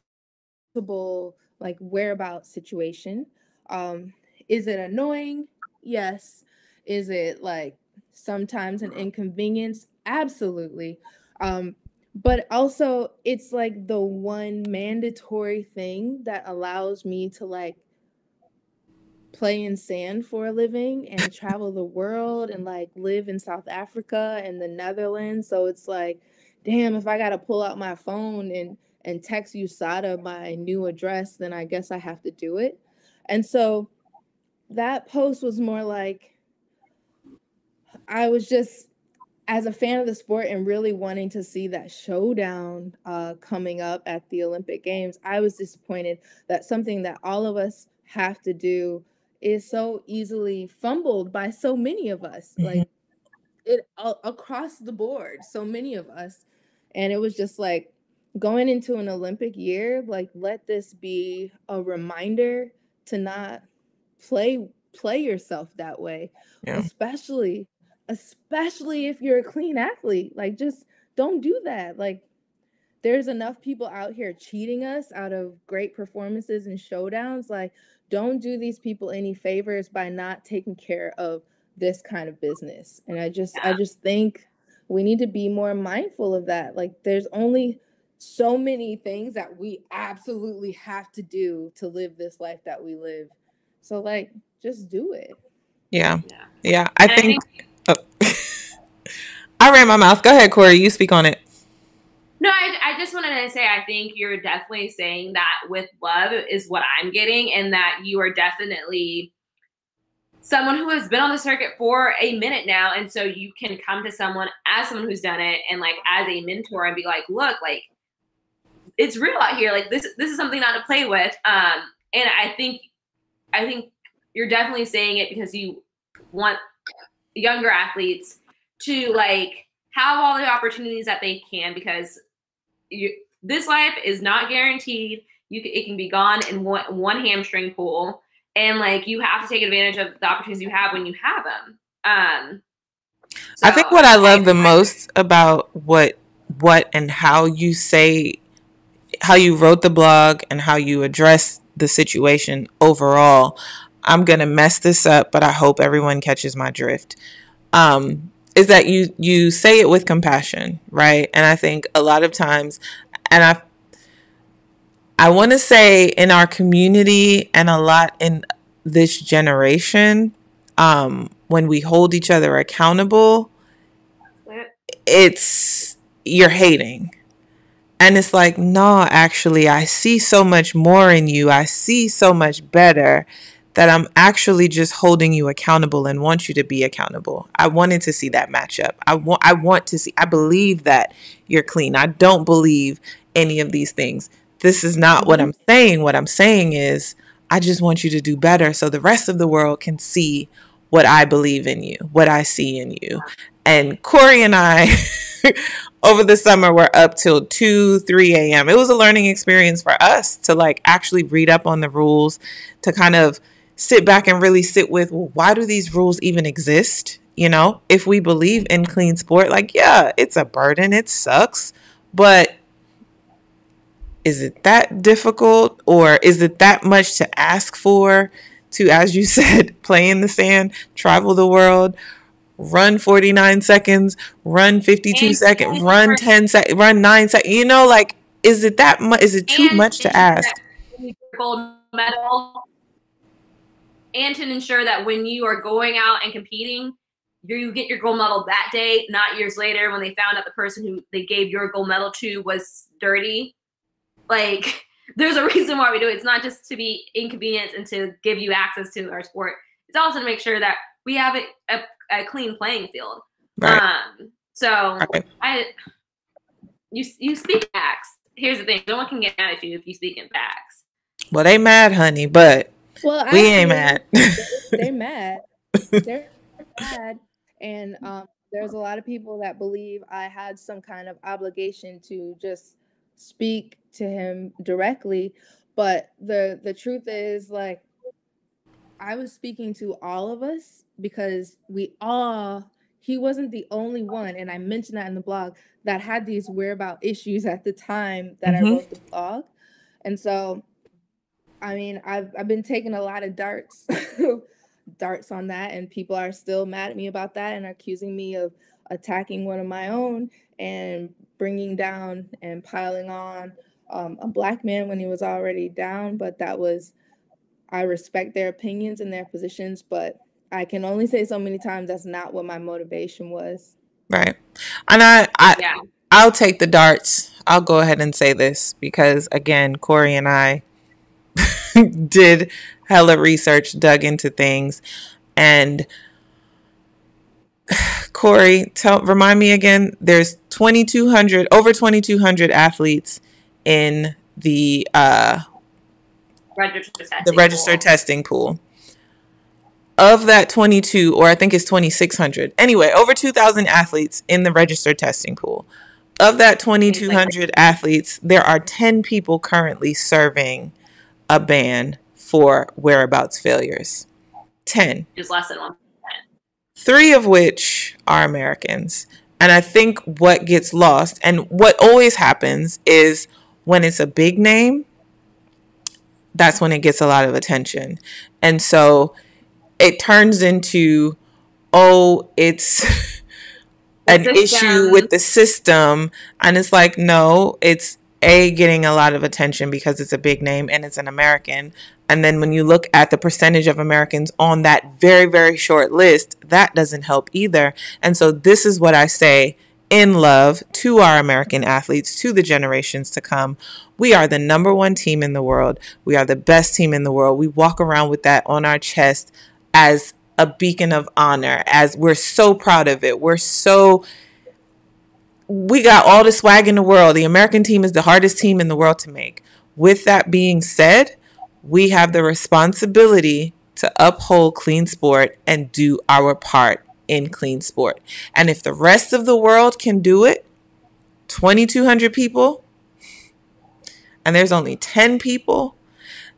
like whereabouts situation. Um, is it annoying? Yes. Is it like sometimes an inconvenience? Absolutely. Um, but also it's like the one mandatory thing that allows me to like play in sand for a living and travel the world and like live in South Africa and the Netherlands. So it's like, damn, if I gotta pull out my phone and and text USADA my new address, then I guess I have to do it. And so that post was more like I was just as a fan of the sport and really wanting to see that showdown uh, coming up at the Olympic Games, I was disappointed that something that all of us have to do is so easily fumbled by so many of us, mm-hmm. like it uh, across the board, so many of us. And it was just like going into an Olympic year, like let this be a reminder to not play play yourself that way, yeah. especially especially if you're a clean athlete. Like, just don't do that. Like, there's enough people out here cheating us out of great performances and showdowns. Like, don't do these people any favors by not taking care of this kind of business. And I just, yeah. I just think we need to be more mindful of that. Like, there's only so many things that we absolutely have to do to live this life that we live. So like just do it. Yeah. Yeah. yeah. I think, I, think. I ran my mouth. Go ahead, Kori. You speak on it. No, I, I just wanted to say I think you're definitely saying that with love is what I'm getting, and that you are definitely someone who has been on the circuit for a minute now. And so you can come to someone as someone who's done it and like as a mentor and be like, look, like it's real out here. Like this this is something not to play with. Um, and I think I think you're definitely saying it because you want younger athletes to like have all the opportunities that they can because you, this life is not guaranteed. You it can be gone in one, one hamstring pull, and like you have to take advantage of the opportunities you have when you have them. Um, so I think what I love I, the most about what what and how you say how you wrote the blog and how you address the situation overall. I'm gonna mess this up, but I hope everyone catches my drift. Um, is that you you say it with compassion, right? And I think a lot of times, and I I want to say in our community and a lot in this generation, um, when we hold each other accountable, it's you're hating. And it's like, no, actually, I see so much more in you. I see so much better that I'm actually just holding you accountable and want you to be accountable. I wanted to see that matchup. I want I want to see I believe that you're clean. I don't believe any of these things. This is not what mm-hmm. I'm saying. What I'm saying is I just want you to do better so the rest of the world can see what I believe in you, what I see in you. And Kori and I *laughs* over the summer were up till 2, 3 a.m. It was a learning experience for us to like actually read up on the rules, to kind of sit back and really sit with well, why do these rules even exist? You know, if we believe in clean sport, like, yeah, it's a burden, it sucks, but is it that difficult or is it that much to ask for to, as you *laughs* said, play in the sand, travel the world? Run 49 seconds, run 52 seconds, run 10 seconds, run 9 seconds. You know, like, is it that much? Is it too much to ask? Gold medal and to ensure that when you are going out and competing, you get your gold medal that day, not years later when they found out the person who they gave your gold medal to was dirty. Like, *laughs* there's a reason why we do it. It's not just to be inconvenienced and to give you access to our sport. It's also to make sure that we have a, a, a clean playing field. Right. Um, so right. I, you you speak facts. Here's the thing: no one can get mad at you if you speak in facts. Well, they mad, honey, but well, we ain't mad. They're *laughs* mad. They're mad, and um, there's a lot of people that believe I had some kind of obligation to just speak to him directly, but the the truth is like I was speaking to all of us because we all he wasn't the only one and i mentioned that in the blog that had these whereabout issues at the time that mm-hmm. i wrote the blog and so I mean, I've I've been taking a lot of darts, *laughs* darts on that, and people are still mad at me about that and accusing me of attacking one of my own and bringing down and piling on um, a black man when he was already down. But that was, I respect their opinions and their positions, but I can only say so many times that's not what my motivation was. Right, and I, I, yeah. I'll take the darts. I'll go ahead and say this because again, Kori and I *laughs* did hella research, dug into things, and *sighs* Kori, tell remind me again. There's 2,200, over 2,200 athletes in the uh, registered the registered pool. testing pool. Of that 22, or I think it's 2,600. Anyway, over 2,000 athletes in the registered testing pool. Of that 2,200 athletes, there are 10 people currently serving a ban for whereabouts failures. 10. Just less than 1%. Three of which are Americans. And I think what gets lost and what always happens is when it's a big name, that's when it gets a lot of attention. And so it turns into, oh, it's *laughs* an issue with the system. And it's like, no, it's a getting a lot of attention because it's a big name and it's an American. And then when you look at the percentage of Americans on that very, very short list, that doesn't help either. And so this is what I say in love to our American athletes, to the generations to come. We are the number one team in the world. We are the best team in the world. We walk around with that on our chest as a beacon of honor, as we're so proud of it. We're so we got all the swag in the world. The American team is the hardest team in the world to make. With that being said, we have the responsibility to uphold clean sport and do our part in clean sport. And if the rest of the world can do it, 2,200 people, and there's only 10 people,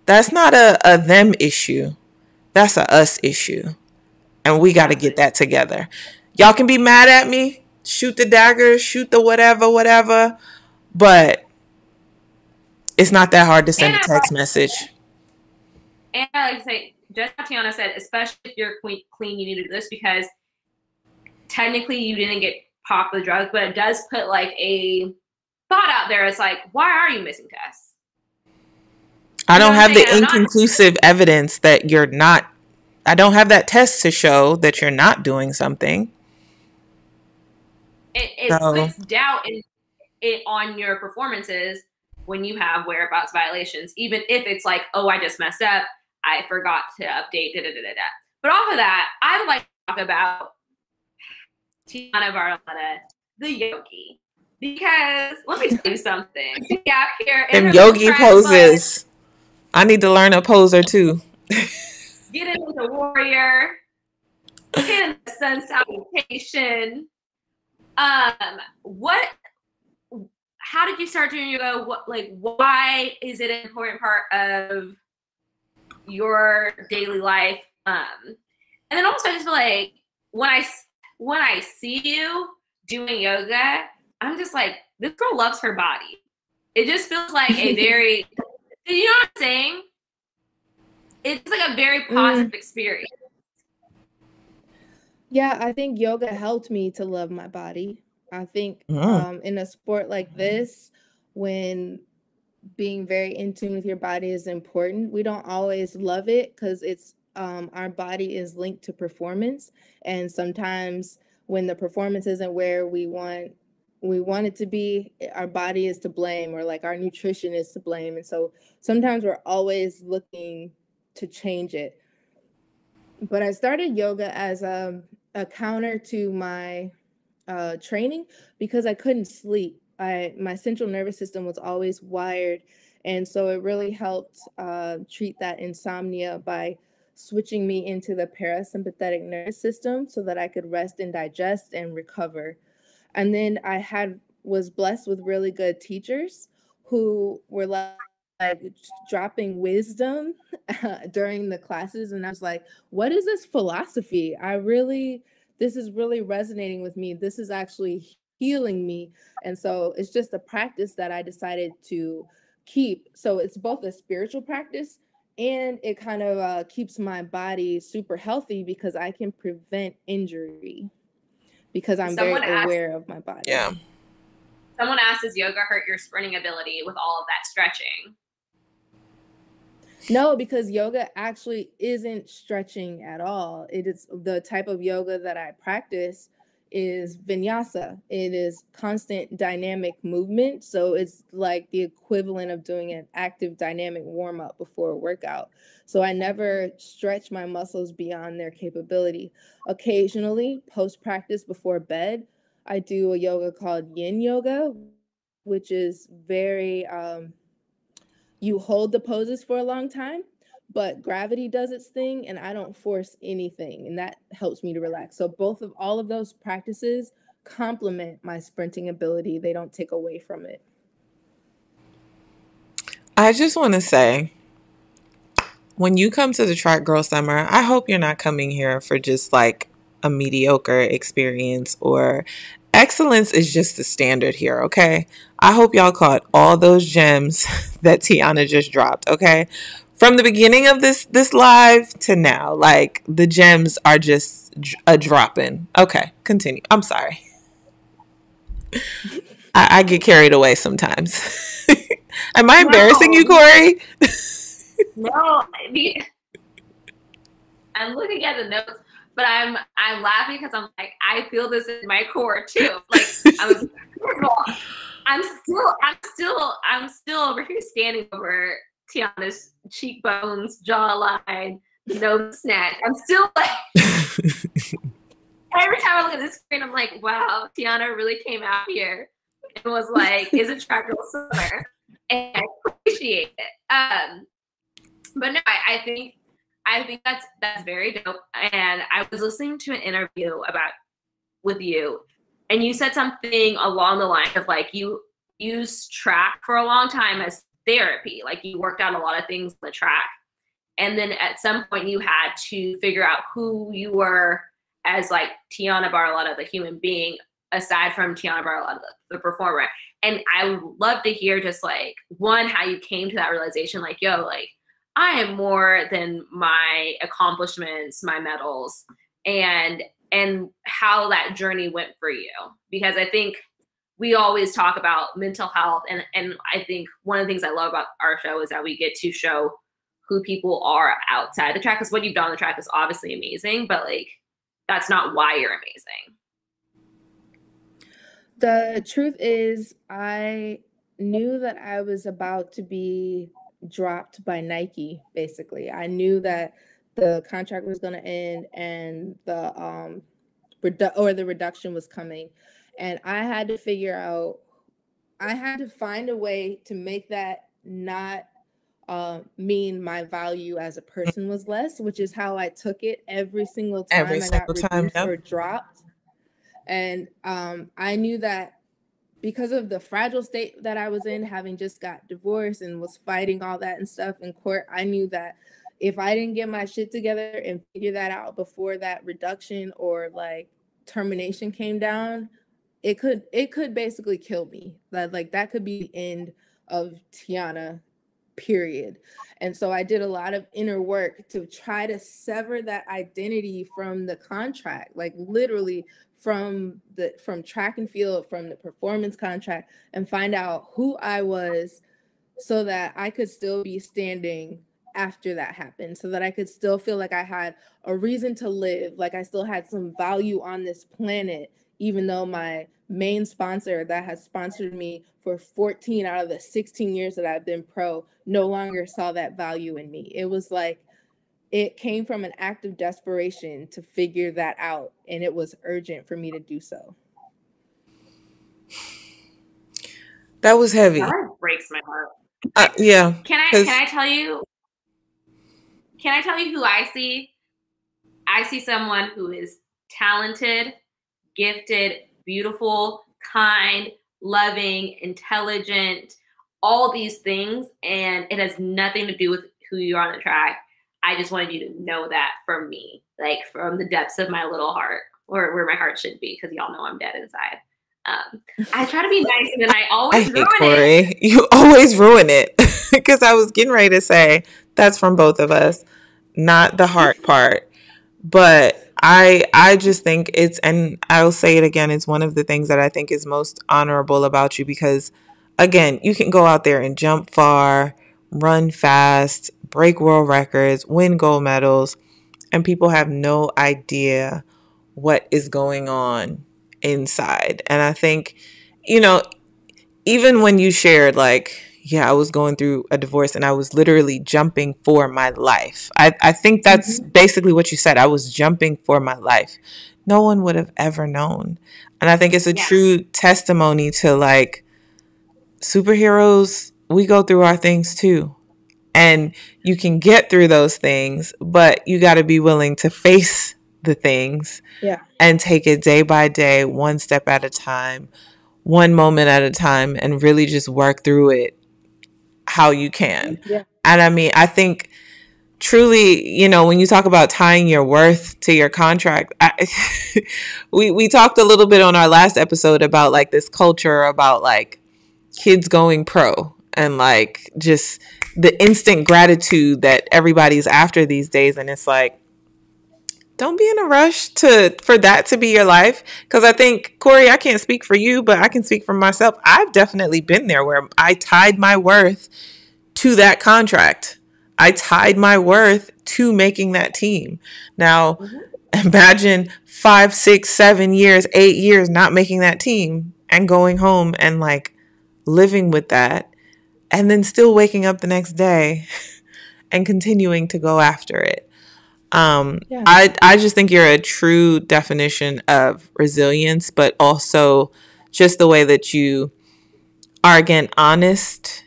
that's not a, a them issue. That's a us issue. And we got to get that together. Y'all can be mad at me shoot the dagger, shoot the whatever, whatever. But it's not that hard to send and a text message. And I like to say, just Tianna said, especially if you're clean, you need to do this because technically you didn't get popped the drug, but it does put like a thought out there. It's like, why are you missing tests? I don't have the inconclusive evidence that you're not. I don't have that test to show that you're not doing something. It, it so. puts doubt in it on your performances when you have whereabouts violations, even if it's like, oh, I just messed up, I forgot to update, da da da da. But off of that, I would like to talk about Tianna Bartoletta, the yogi. Because let me tell you something. Yeah, here in yogi poses. I need to learn a poser too. get into the warrior, get in the sun salutation, um, what? How did you start doing yoga? What, like, why is it an important part of your daily life? Um, and then also, I just feel like when I when I see you doing yoga, I'm just like, this girl loves her body. It just feels like a *laughs* very, you know what I'm saying? It's like a very mm. positive mm. experience. Yeah, I think yoga helped me to love my body. I think mm. um, in a sport like this, when being very in tune with your body is important, we don't always love it because it's um, our body is linked to performance, and sometimes when the performance isn't where we want we want it to be eh, our body is to blame or like our nutrition is to blame and so sometimes we're always looking to change it but i started yoga as a a counter to my uh, training because I couldn't sleep. I my central nervous system was always wired, and so it really helped uh, treat that insomnia by switching me into the parasympathetic nervous system so that I could rest and digest and recover. And then I had was blessed with really good teachers who were like like dropping wisdom *laughs* during the classes and i was like what is this philosophy? I really this is really resonating with me. This is actually healing me. And so it's just a practice that i decided to keep. So it's both a spiritual practice and it kind of uh, keeps my body super healthy because i can prevent injury because i'm Someone very asked, aware of my body. Yeah. Someone asked, does yoga hurt your sprinting ability with all of that stretching? No, because yoga actually isn't stretching at all. It is the type of yoga that I practice is vinyasa. It is constant dynamic movement. So it's like the equivalent of doing an active dynamic warm up before a workout. So I never stretch my muscles beyond their capability. Occasionally, post practice before bed, I do a yoga called yin yoga, which is very um, you hold the poses for a long time, but gravity does its thing and I don't force anything. And that helps me to relax. So both of all of those practices complement my sprinting ability. They don't take away from it. I just want to say when you come to the track girl summer, I hope you're not coming here for just like a mediocre experience or excellence is just the standard here, okay? I hope y'all caught all those gems *laughs* that Tianna just dropped, okay? From the beginning of this this live to now, like the gems are just a dropping. Okay, continue. I'm sorry. *laughs* I, I get carried away sometimes. *laughs* Am I embarrassing no. you, Kori? no, I'm looking at the notes, but I'm I'm laughing because I'm like I feel this in my core too. *laughs* Like I'm, I'm still I'm still I'm still over here standing over Tianna's cheekbones, jawline, nose snatch. I'm still like *laughs* every time I look at this screen, I'm like, wow, Tianna really came out here and was like, is a girl summer. And I appreciate it. Um, but no, I, I think I think that's that's very dope. And I was listening to an interview about with you, and you said something along the line of like you used track for a long time as therapy. Like you worked out a lot of things on the track. And then at some point you had to figure out who you were as like Tianna Bartoletta, the human being, aside from Tianna Bartoletta, the, the performer. And I would love to hear just like one, how you came to that realization, like, yo, like I am more than my accomplishments, my medals, and and how that journey went for you. Because I think we always talk about mental health and and I think one of the things I love about our show is that we get to show who people are outside the track because what you've done on the track is obviously amazing, but like that's not why you're amazing. The truth is I knew that I was about to be dropped by Nike basically. I knew that the contract was going to end and the um redu- or the reduction was coming and I had to figure out I had to find a way to make that not uh, mean my value as a person was less, which is how I took it every single time every I single got time, yep. or dropped. And um, I knew that because of the fragile state that I was in, having just got divorced and was fighting all that and stuff in court, I knew that if I didn't get my shit together and figure that out before that reduction or like termination came down, it could it could basically kill me. That like that could be the end of Tianna period. And so I did a lot of inner work to try to sever that identity from the contract, like literally from the from track and field, from the performance contract and find out who I was so that I could still be standing after that happened so that I could still feel like I had a reason to live, like I still had some value on this planet even though my main sponsor that has sponsored me for 14 out of the 16 years that I've been pro no longer saw that value in me. It was like it came from an act of desperation to figure that out, and it was urgent for me to do so. That was heavy. That breaks my heart. Uh, yeah. Can I can I tell you? Can I tell you who I see? I see someone who is talented, gifted, beautiful, kind, loving, intelligent, all these things. And it has nothing to do with who you are on the track. I just wanted you to know that from me, like from the depths of my little heart, or where my heart should be, because y'all know I'm dead inside. Um, I try to be *laughs* nice, and then I always I ruin Kori. it. You always ruin it, *laughs* because I was getting ready to say that's from both of us, not the heart *laughs* part, but I I just think it's and I'll say it again, it's one of the things that I think is most honorable about you because again, you can go out there and jump far, run fast, break world records, win gold medals, and people have no idea what is going on inside. And I think, you know, even when you shared like yeah, I was going through a divorce and I was literally jumping for my life. I, I think that's mm-hmm. basically what you said. I was jumping for my life. No one would have ever known. And I think it's a true testimony to like superheroes, we go through our things too. And you can get through those things, but you got to be willing to face the things yeah. and take it day by day, one step at a time, one moment at a time, and really just work through it how you can. Yeah. And I mean, I think truly, you know, when you talk about tying your worth to your contract, I, *laughs* we we talked a little bit on our last episode about like this culture about like kids going pro and like just the instant gratitude that everybody's after these days and it's like don't be in a rush to for that to be your life. Because i think kori i can't speak for you but i can speak for myself. I've definitely been there where i tied my worth to that contract. I tied my worth to making that team. Now mm-hmm. imagine five six seven years eight years not making that team and going home and like living with that and then still waking up the next day *laughs* and continuing to go after it um, yeah. I, I just think you're a true definition of resilience, but also just the way that you are, again, honest,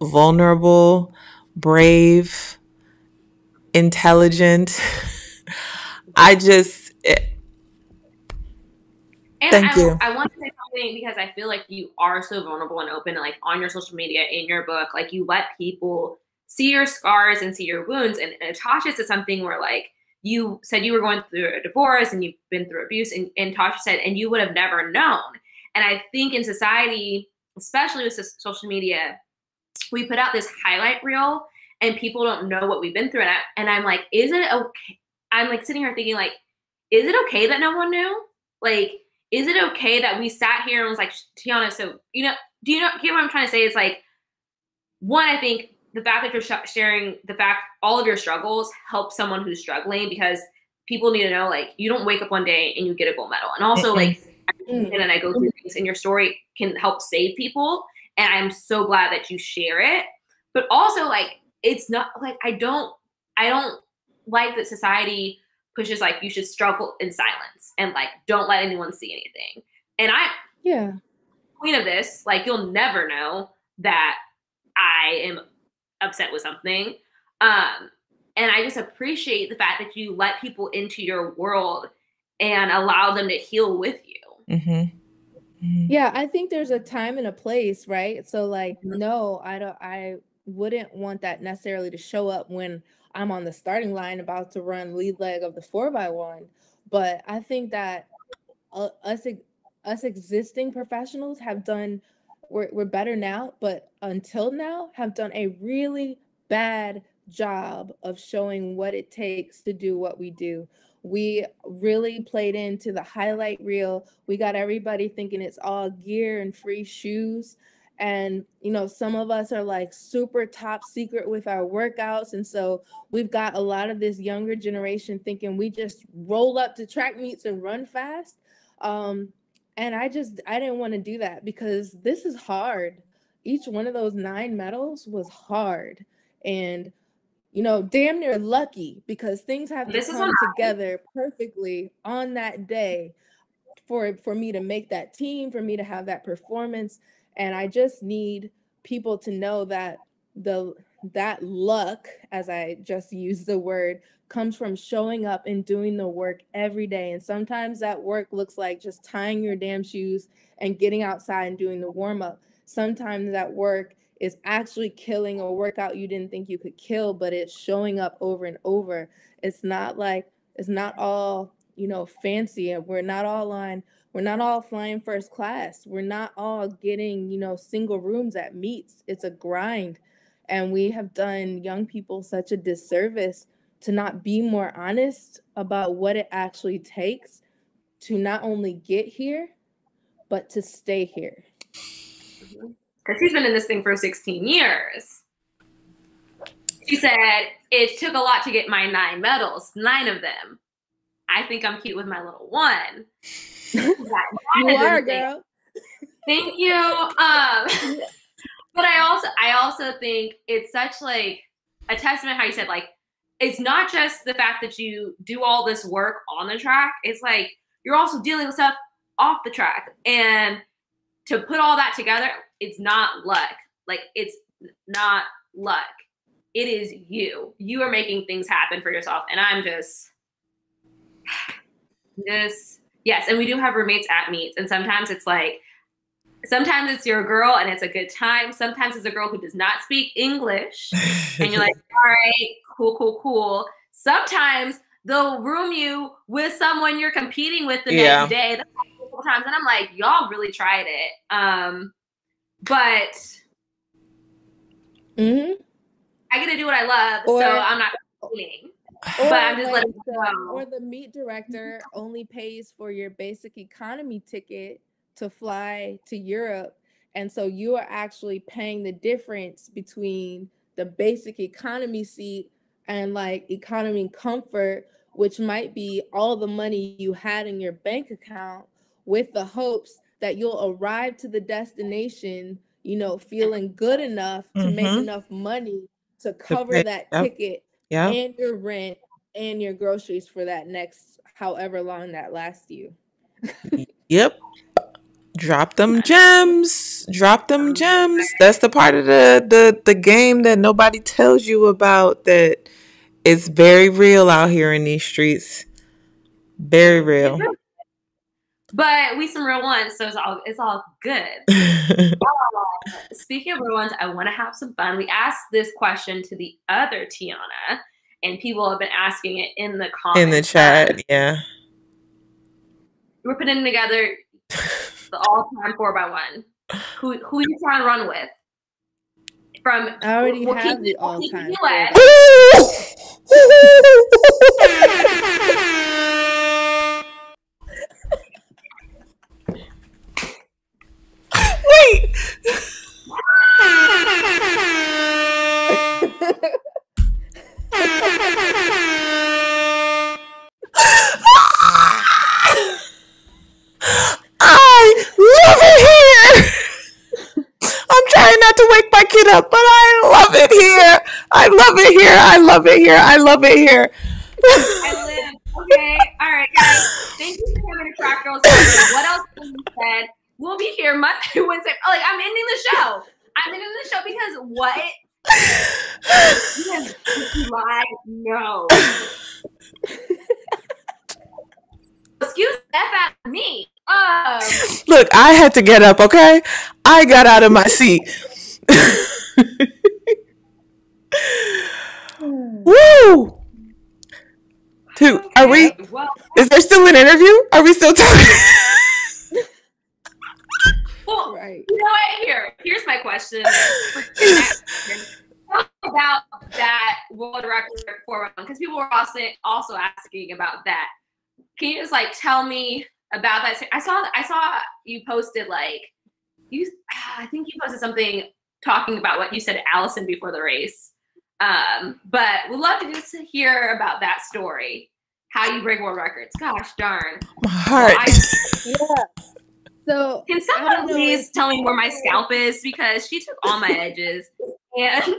vulnerable, brave, intelligent. *laughs* I just. It, and thank I, you. I want to something because I feel like you are so vulnerable and open, like on your social media, in your book, like you let people see your scars and see your wounds. And, and Tasha said something where like you said you were going through a divorce and you've been through abuse, and, and Tasha said, and you would have never known. And I think in society, especially with social media, we put out this highlight reel and people don't know what we've been through. And, I, and I'm like, is it okay? I'm like sitting here thinking, like, is it okay that no one knew? Like, is it okay that we sat here and was like, Tianna, so, you know, do you know, get what I'm trying to say? It's like, one, I think the fact that you're sharing the fact all of your struggles help someone who's struggling because people need to know like you don't wake up one day and you get a gold medal. And also like mm. and then i go through things and your story can help save people and i'm so glad that you share it. But also like it's not like i don't i don't like that society pushes like you should struggle in silence and like don't let anyone see anything and i yeah queen of this like you'll never know that i am upset with something. Um, and I just appreciate the fact that you let people into your world and allow them to heal with you. Mm-hmm. Mm-hmm. Yeah, I think there's a time and a place, right? So, like, mm-hmm. no, I don't. I wouldn't want that necessarily to show up when I'm on the starting line about to run lead leg of the four by one. But I think that uh, us us existing professionals have done we're, we're better now, but until now have done a really bad job of showing what it takes to do what we do. We really played into the highlight reel. We got everybody thinking it's all gear and free shoes. And, you know, some of us are like super top secret with our workouts. And so we've got a lot of this younger generation thinking we just roll up to track meets and run fast. Um, and I just I didn't want to do that because this is hard. Each one of those nine medals was hard. And you know, damn near lucky because things have to this come together perfectly on that day for for me to make that team, for me to have that performance. And I just need people to know that the that luck, as I just used the word, comes from showing up and doing the work every day. And sometimes that work looks like just tying your damn shoes and getting outside and doing the warm up. Sometimes that work is actually killing a workout you didn't think you could kill, but it's showing up over and over. It's not like it's not all, you know, fancy and we're not all on we're not all flying first class. We're not all getting, you know, single rooms at meets. It's a grind. And we have done young people such a disservice to not be more honest about what it actually takes to not only get here, but to stay here. Because he's been in this thing for 16 years. She said, It took a lot to get my nine medals, nine of them. I think I'm cute with my little one. *laughs* you are, girl. Thank you. Um, *laughs* but I also, I also think it's such like a testament how you said like it's not just the fact that you do all this work on the track, it's like you're also dealing with stuff off the track. And to put all that together, it's not luck. Like it's not luck. It is you. You are making things happen for yourself. And I'm just *sighs* this yes, and we do have roommates at meets. And sometimes it's like sometimes it's your girl and it's a good time. Sometimes it's a girl who does not speak English. and you're like, *laughs* all right, cool, cool, cool. Sometimes they'll room you with someone you're competing with the yeah. next day. That's times, and I'm like, y'all really tried it. Um, but mm-hmm. I get to do what I love, or, so I'm not complaining. Or but I'm just like letting the, or the meet director only pays for your basic economy ticket to fly to Europe. And so you are actually paying the difference between the basic economy seat and like economy comfort, which might be all the money you had in your bank account with the hopes that you'll arrive to the destination, you know, feeling good enough to make Mhm. enough money to cover that ticket Yeah. and your rent and your groceries for that next however long that lasts you. Yep. Drop them gems. Drop them um, gems. That's the part of the, the the game that nobody tells you about that it's very real out here in these streets. Very real. But we some real ones, so it's all it's all good. *laughs* Uh, speaking of real ones, I want to have some fun. We asked this question to the other Tiana, and people have been asking it in the comments. in the chat, yeah. We're putting together the all-time four by one. Who who you trying to run with? From I already we'll have keep- the we'll keep all-time you *laughs* *laughs* four at- by- Wait. I love it here. I'm trying not to wake my kid up, but I love it here. I love it here. I love it here. I love it here. I live. Okay. All right, guys. Thank you for coming to Crack Girls. What else can you said? We'll be here Monday, *laughs* Wednesday. Oh, like I'm ending the show. I'm ending the show because what? Because like no. Excuse F at me. Um, Look, I had to get up, okay? I got out of my seat. *laughs* Woo! Dude, are we Well, is there still an interview? Are we still talking? *laughs* well, right. You know what? Here, here's my question. Talk about that world record for one because people were also also asking about that. Can you just like tell me about that? I saw I saw you posted like you. I think you posted something talking about what you said to Allyson before the race. Um, but we'd love to just hear about that story. How you break world records? Gosh darn! my heart. I- *laughs* Yeah. So Can someone please tell me where my scalp is? Because she took all my edges. And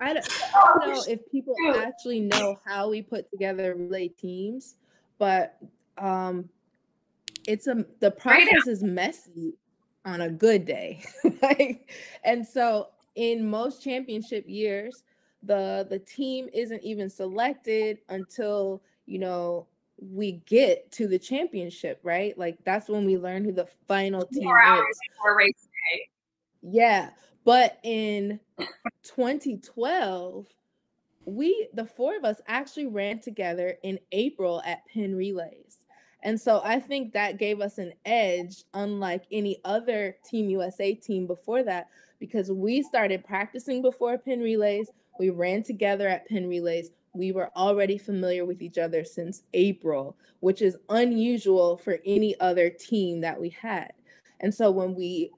I don't, *laughs* I don't know if people actually know how we put together relay teams, but um, it's a the Right process is messy on a good day, *laughs* like, and so in most championship years, the the team isn't even selected until you know we get to the championship, right? Like that's when we learn who the final team four hours is. before race. day. Yeah, but in 2012, we the four of us actually ran together in April at Penn Relays. And so I think that gave us an edge unlike any other Team USA team before that because we started practicing before Penn Relays. We ran together at Penn Relays. We were already familiar with each other since April, which is unusual for any other team that we had. And so when we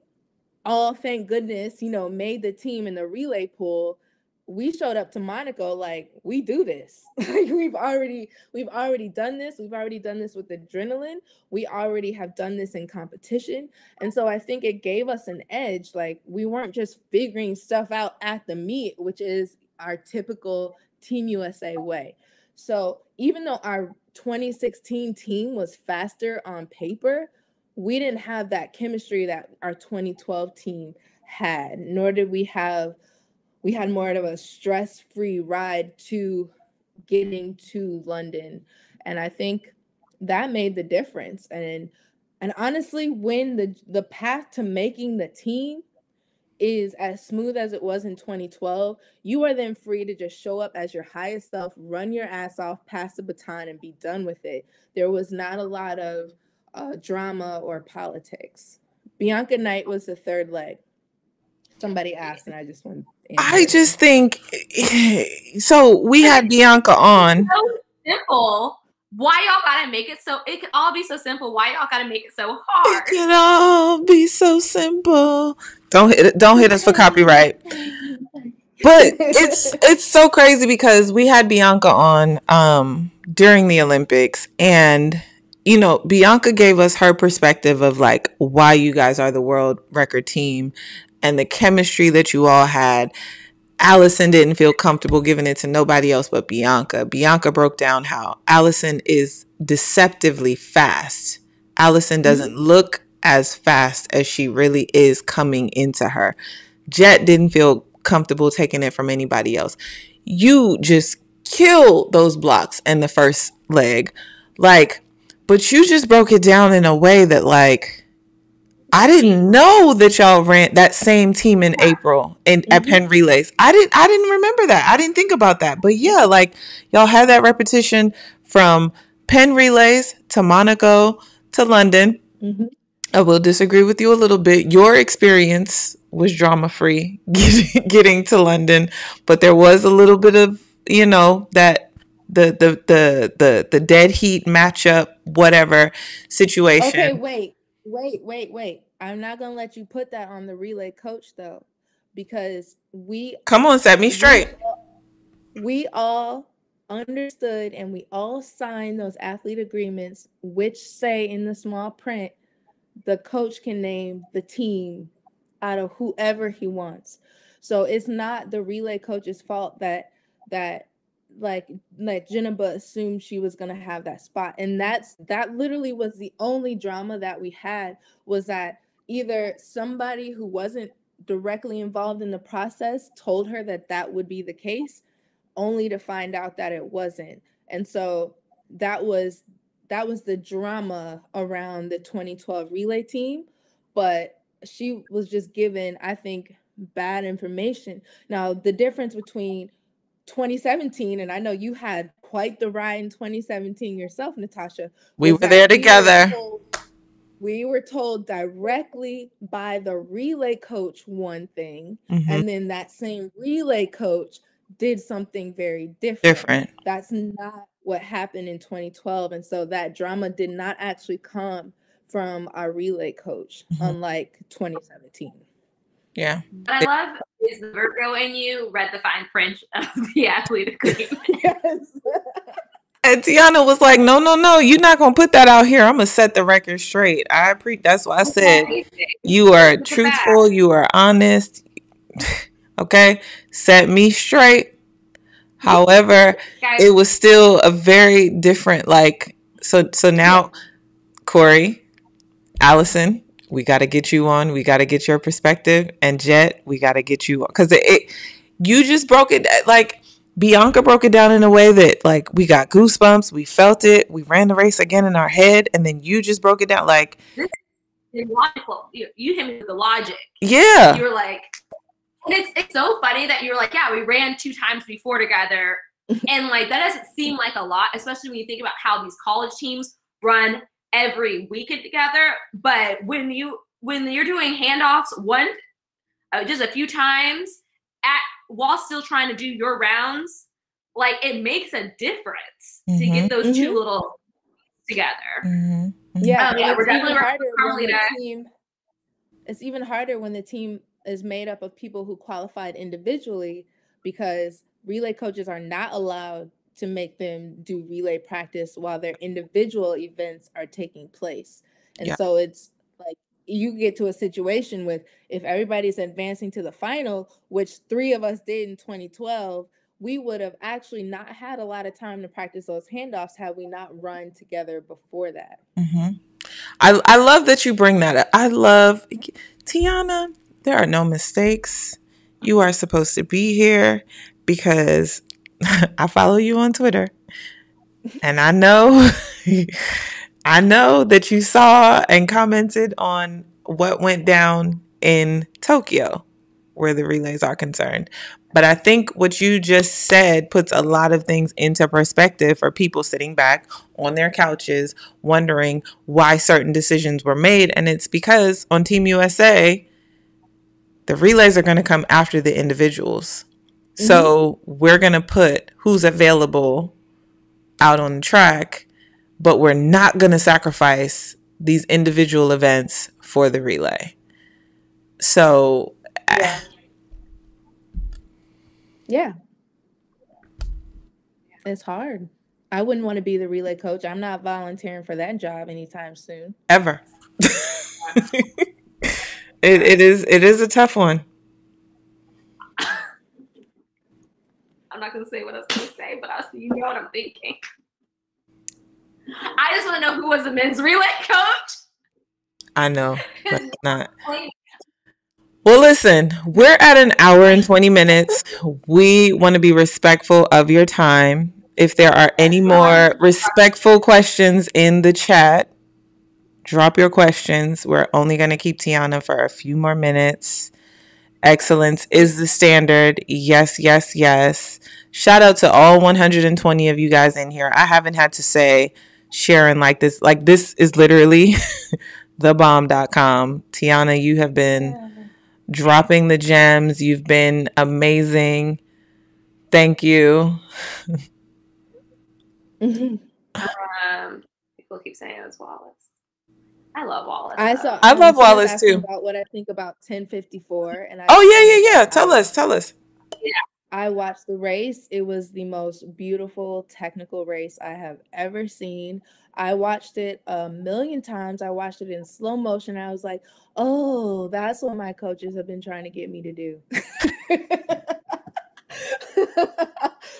all thank goodness, you know, made the team in the relay pool, we showed up to Monaco like we do this. *laughs* like we've already we've already done this. We've already done this with adrenaline. We already have done this in competition. And so I think it gave us an edge. Like we weren't just figuring stuff out at the meet, which is our typical Team USA way. So even though our 2016 team was faster on paper, we didn't have that chemistry that our 2012 team had, nor did we have we had more of a stress-free ride to getting to London. And I think that made the difference. And and honestly, when the the path to making the team is as smooth as it was in 2012, you are then free to just show up as your highest self, run your ass off, pass the baton, and be done with it. There was not a lot of uh, drama or politics. Bianca Knight was the third leg. Somebody asked, and I just went. I just think *sighs* so. We had Bianca on. So simple. Why y'all gotta make it so? It can all be so simple. Why y'all gotta make it so hard? It can all be so simple. Don't hit don't hit us for copyright. But it's *laughs* it's so crazy because we had Bianca on um during the Olympics and you know, Bianca gave us her perspective of like why you guys are the world record team and the chemistry that you all had. Allyson didn't feel comfortable giving it to nobody else but Bianca. Bianca broke down how Allyson is deceptively fast. Allyson doesn't mm-hmm. look as fast as she really is coming into her. Jet didn't feel comfortable taking it from anybody else. You just kill those blocks in the first leg. Like, but you just broke it down in a way that like I didn't know that y'all ran that same team in April in mm-hmm. at Penn Relays. I didn't I didn't remember that. I didn't think about that. But yeah, like y'all had that repetition from Penn Relays to Monaco to London. Mm-hmm. I will disagree with you a little bit. Your experience was drama free *laughs* getting, to London, but there was a little bit of, you know, that the the the the the dead heat matchup whatever situation. Okay, wait. Wait, wait, wait. I'm not gonna let you put that on the relay coach though, because we come on, set me straight. We all, we all understood and we all signed those athlete agreements, which say in the small print, the coach can name the team out of whoever he wants. So it's not the relay coach's fault that that like like Jeneba assumed she was gonna have that spot, and that's that literally was the only drama that we had was that either somebody who wasn't directly involved in the process told her that that would be the case, only to find out that it wasn't, and so that was that was the drama around the 2012 relay team, but she was just given, I think, bad information. Now the difference between 2017, and I know you had quite the ride in 2017 yourself, Natasha. We were there together. We were, told, we were told directly by the relay coach one thing, mm-hmm. and then that same relay coach did something very different. Different. That's not what happened in 2012. And so that drama did not actually come from our relay coach, mm-hmm. unlike 2017. Yeah. What I love is the Virgo in you read the fine print of the athlete agreement. *laughs* yes. *laughs* And Tianna was like, "No, no, no! You're not gonna put that out here. I'm gonna set the record straight. I pre. That's why I said you are truthful. You are honest. *laughs* okay, set me straight. However, Guys. it was still a very different. Like so. So now, Kori, Allyson, we got to get you on. We got to get your perspective. And Jet, we got to get you because it, it, you just broke it uh, like Bianca broke it down in a way that like we got goosebumps. We felt it. We ran the race again in our head, and then you just broke it down like logical. You, you hit me with the logic. Yeah, you were like, it's it's so funny that you're like, yeah, we ran two times before together, *laughs* and like that doesn't seem like a lot, especially when you think about how these college teams run every weekend together. But when you when you're doing handoffs one uh, just a few times at while still trying to do your rounds, like it makes a difference mm-hmm. to get mm-hmm. those mm-hmm. two little together. Mm-hmm. Yeah, um, yeah, we're definitely harder when the team. It's even harder when the team is made up of people who qualified individually because relay coaches are not allowed to make them do relay practice while their individual events are taking place. And yeah. so it's like you get to a situation with if everybody's advancing to the final, which three of us did in 2012, we would have actually not had a lot of time to practice those handoffs had we not run together before that. Mm-hmm. I, I love that you bring that up. I love Tianna. There are no mistakes. You are supposed to be here because *laughs* I follow you on Twitter. And I know *laughs* I know that you saw and commented on what went down in Tokyo where the relays are concerned. But I think what you just said puts a lot of things into perspective for people sitting back on their couches wondering why certain decisions were made. And it's because on Team USA, the relays are going to come after the individuals. Mm-hmm. So we're going to put who's available out on the track, but we're not going to sacrifice these individual events for the relay. So, yeah. yeah. It's hard. I wouldn't want to be the relay coach. I'm not volunteering for that job anytime soon. Ever. *laughs* it, it is it is a tough one. I'm not gonna say what I was gonna say, but I see you know what I'm thinking. I just want to know who was the men's relay *laughs* coach. I know, but *laughs* not. Well, listen, we're at an hour and 20 minutes. We want to be respectful of your time. If there are any more respectful questions in the chat, drop your questions. We're only going to keep Tianna for a few more minutes. Excellence is the standard. Yes, yes, yes. Shout out to all 120 of you guys in here. I haven't had to say sharing like this. Like, this is literally *laughs* thebomb.com. Tianna, you have been dropping the gems. You've been amazing. Thank you. *laughs* um, people keep saying it was Wallace. I love Wallace. I saw. I love Wallace too. About what I think about 1054, and I oh yeah, yeah, yeah. Tell us, tell us. Yeah. I watched the race. It was the most beautiful technical race I have ever seen. I watched it a million times. I watched it in slow motion. I was like, oh, that's what my coaches have been trying to get me to do. *laughs*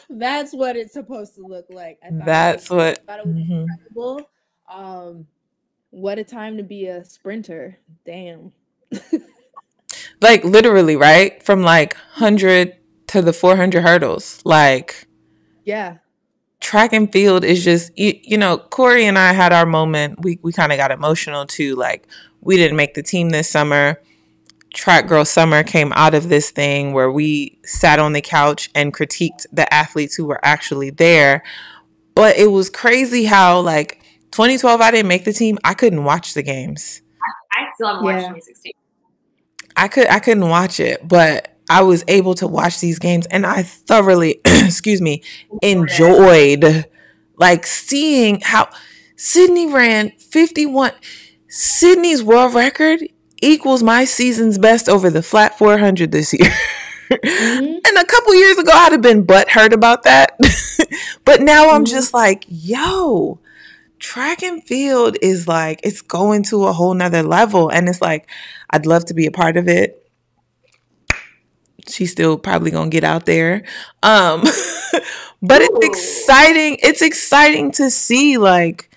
that's what it's supposed to look like. that's it was, what. I thought it was mm-hmm. incredible. Um, what a time to be a sprinter. Damn. like literally, right? From like 100 to the 400 hurdles. Like, yeah. Track and field is just, you, you know, Kori and I had our moment. We, we kind of got emotional too. Like, we didn't make the team this summer track girl summer came out of this thing where we sat on the couch and critiqued the athletes who were actually there. But it was crazy how like 2012 I didn't make the team. I couldn't watch the games. I, still haven't watched 2016. I could I couldn't watch it, but I was able to watch these games and I thoroughly *clears throat* excuse me enjoyed like seeing how Sydney ran 51 Sydney's world record equals my season's best over the flat 400 this year. *laughs* Mm-hmm. and a couple years ago, I'd have been butthurt about that. *laughs* but now I'm mm-hmm. just like, yo, track and field is like, it's going to a whole nother level. And it's like, I'd love to be a part of it. She's still probably gonna get out there. Um, *laughs* but Ooh. it's exciting. It's exciting to see like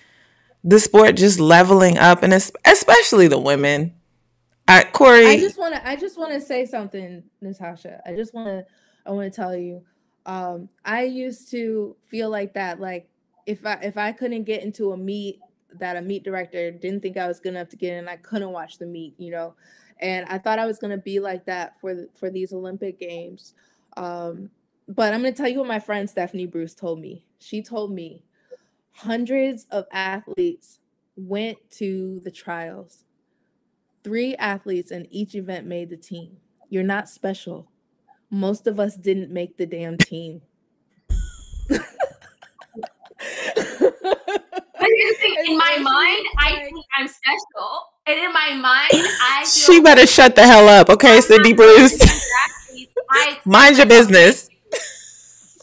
the sport just leveling up and especially the women uh, Kori. I just want to. I just want to say something, Natasha. I just want to. I want to tell you. Um, I used to feel like that. Like if I if I couldn't get into a meet that a meet director didn't think I was good enough to get in, I couldn't watch the meet. You know, and I thought I was gonna be like that for for these Olympic games. Um, but I'm gonna tell you what my friend Stephanie Bruce told me. She told me hundreds of athletes went to the trials Three athletes in each event made the team. You're not special. Most of us didn't make the damn team. *laughs* *laughs* in my mind, I think I'm special. And in my mind, *laughs* I She better shut the hell up, okay, Cindy Bruce? *laughs* Mind your business.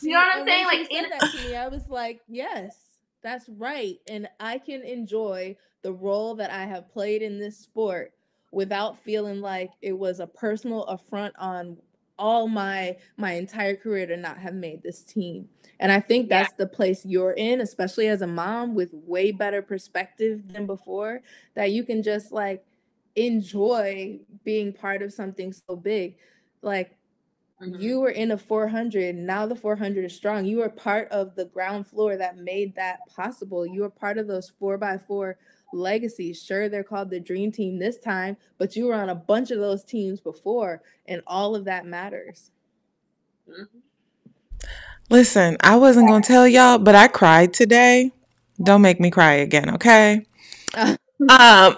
You know what I'm saying? Like in that to me, I was like, yes, that's right. And I can enjoy the role that I have played in this sport without feeling like it was a personal affront on all my my entire career to not have made this team. And I think that's yeah. the place you're in, especially as a mom with way better perspective than before, that you can just like enjoy being part of something so big. Like mm-hmm. you were in a 400, now the 400 is strong. You were part of the ground floor that made that possible. You were part of those four by four legacies. Sure, they're called the dream team this time, but you were on a bunch of those teams before, and all of that matters. Mm-hmm. Listen, I wasn't going to tell y'all, but I cried today. Don't make me cry again, okay? *laughs* um *laughs*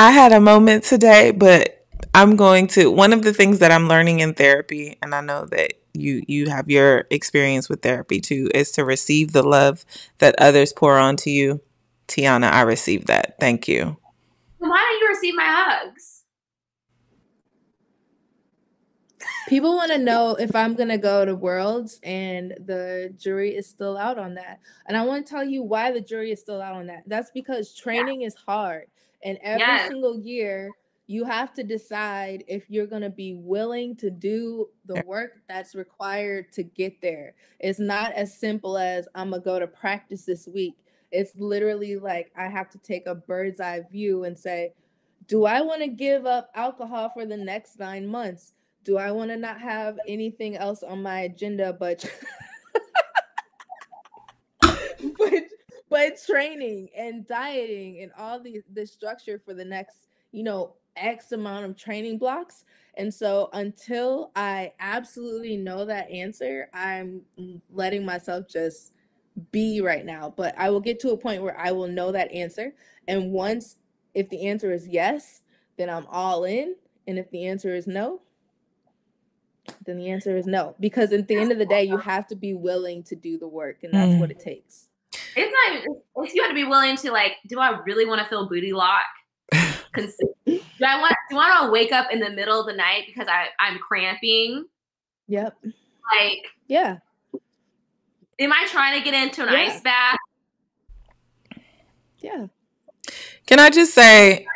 I had a moment today, but I'm going to one of the things that I'm learning in therapy, and I know that you you have your experience with therapy too, is to receive the love that others pour onto you. Tianna, I received that. Thank you. Why don't you receive my hugs? People want to know if I'm going to go to Worlds, and the jury is still out on that. And I want to tell you why the jury is still out on that. That's because training yeah. is hard. And every yes. single year, you have to decide if you're going to be willing to do the work that's required to get there. It's not as simple as I'm going to go to practice this week. It's literally like I have to take a bird's eye view and say, do I want to give up alcohol for the next nine months? Do I want to not have anything else on my agenda but *laughs* but but training and dieting and all the the structure for the next, you know, X amount of training blocks. And so until I absolutely know that answer, I'm letting myself just be right now. But I will get to a point where I will know that answer. And once, if the answer is yes, then I'm all in. And if the answer is no, then the answer is no. Because at the end of the day, you have to be willing to do the work, and that's mm. what it takes. It's not. It's, you have to be willing to like. Do I really want to feel booty lock? Do I want? Do I want to wake up in the middle of the night because I I'm cramping? Yep. Like yeah. Am I trying to get into an yeah. ice bath? Yeah. Can I just say,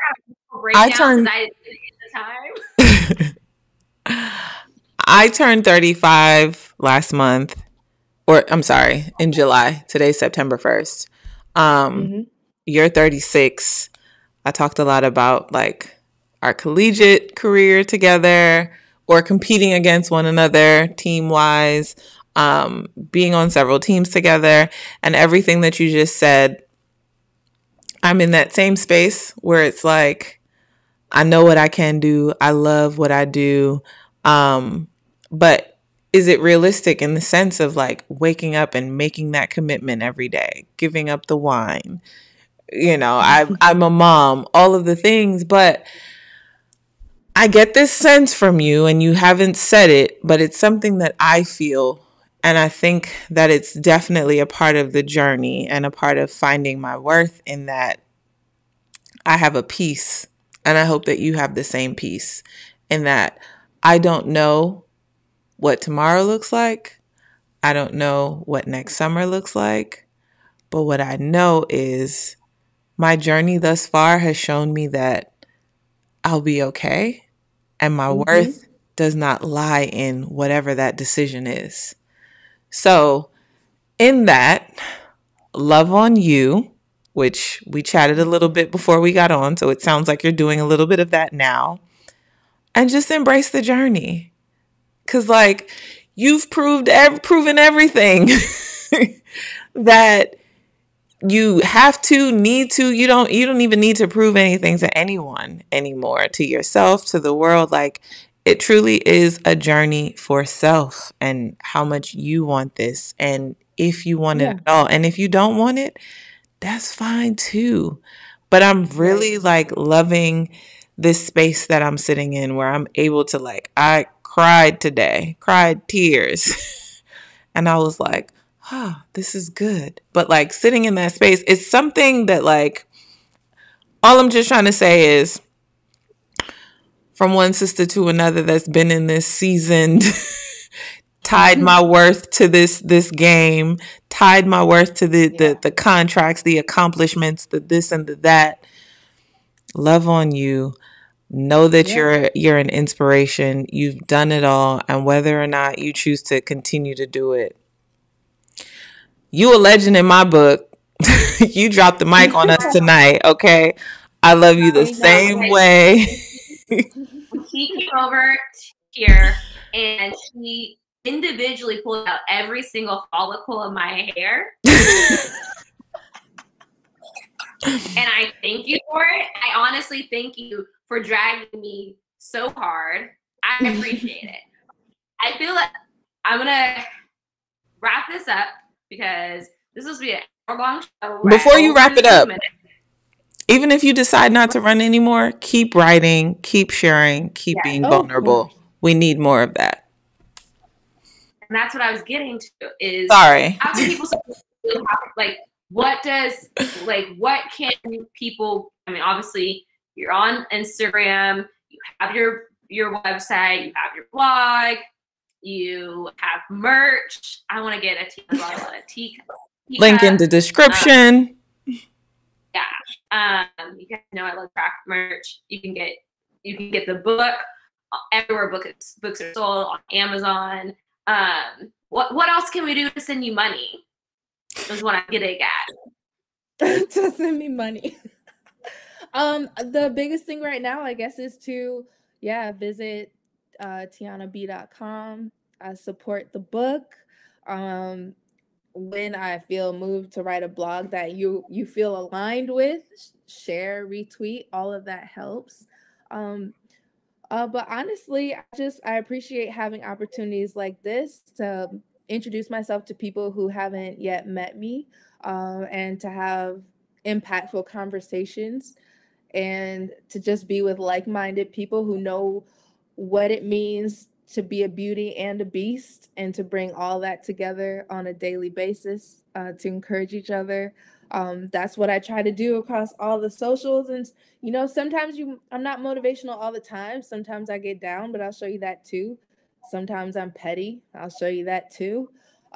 I turned. I, *laughs* I turned 35 last month, or I'm sorry, in July. Today's September 1st. Um, mm-hmm. You're 36. I talked a lot about like our collegiate career together or competing against one another team wise um, being on several teams together, and everything that you just said. I'm in that same space where it's like, I know what I can do. I love what I do. Um, but is it realistic in the sense of like waking up and making that commitment every day, giving up the wine? You know, I, I'm a mom, all of the things, but I get this sense from you, and you haven't said it, but it's something that I feel and I think that it's definitely a part of the journey and a part of finding my worth in that I have a peace. And I hope that you have the same peace in that I don't know what tomorrow looks like. I don't know what next summer looks like. But what I know is my journey thus far has shown me that I'll be okay. And my mm-hmm. worth does not lie in whatever that decision is. So, in that, love on you, which we chatted a little bit before we got on. So, it sounds like you're doing a little bit of that now. And just embrace the journey. Cause, like, you've proved, ev- proven everything *laughs* that you have to need to you don't you don't even need to prove anything to anyone anymore to yourself to the world like it truly is a journey for self and how much you want this and if you want yeah. it at all. And if you don't want it, that's fine too. But I'm really like loving this space that I'm sitting in where I'm able to like I cried today, cried tears. *laughs* and I was like, "Ah, oh, this is good." But like sitting in that space, it's something that like all I'm just trying to say is from one sister to another that's been in this seasoned *laughs* tied my worth to this this game tied my worth to the, yeah. the the contracts the accomplishments the this and the that love on you know that yeah. you're you're an inspiration you've done it all and whether or not you choose to continue to do it you a legend in my book *laughs* you dropped the mic on us tonight okay i love you the same way *laughs* he came over here and he individually pulled out every single follicle of my hair. *laughs* and I thank you for it. I honestly thank you for dragging me so hard. I appreciate it. I feel like I'm gonna wrap this up because this will be an hour long show. Before you wrap it up, minutes. Even if you decide not to run anymore, keep writing, keep sharing, keep Yeah. being Oh, vulnerable. course. We need more of that. And that's what I was getting to is Sorry. how can people support you? How- like what does like what can people i mean obviously you're on instagram you have your your website you have your blog you have merch i want to get a tea, a tea, tea Link in the description. Yeah. Um you guys know i love track merch you can get you can get the book everywhere books books are sold on amazon um what what else can we do to send you money is what i'm getting at *laughs* to send me money. *laughs* um, the biggest thing right now, I guess, is to yeah visit uh, tiannabee.com. Uh, support the book. Um, when I feel moved to write a blog that you you feel aligned with, share, retweet, all of that helps. Um, uh, but honestly, I just I appreciate having opportunities like this to introduce myself to people who haven't yet met me um, and to have impactful conversations and to just be with like-minded people who know what it means to be a beauty and a beast and to bring all that together on a daily basis uh, to encourage each other. Um, that's what i try to do across all the socials and you know sometimes you i'm not motivational all the time. Sometimes i get down but i'll show you that too. Sometimes i'm petty. I'll show you that too.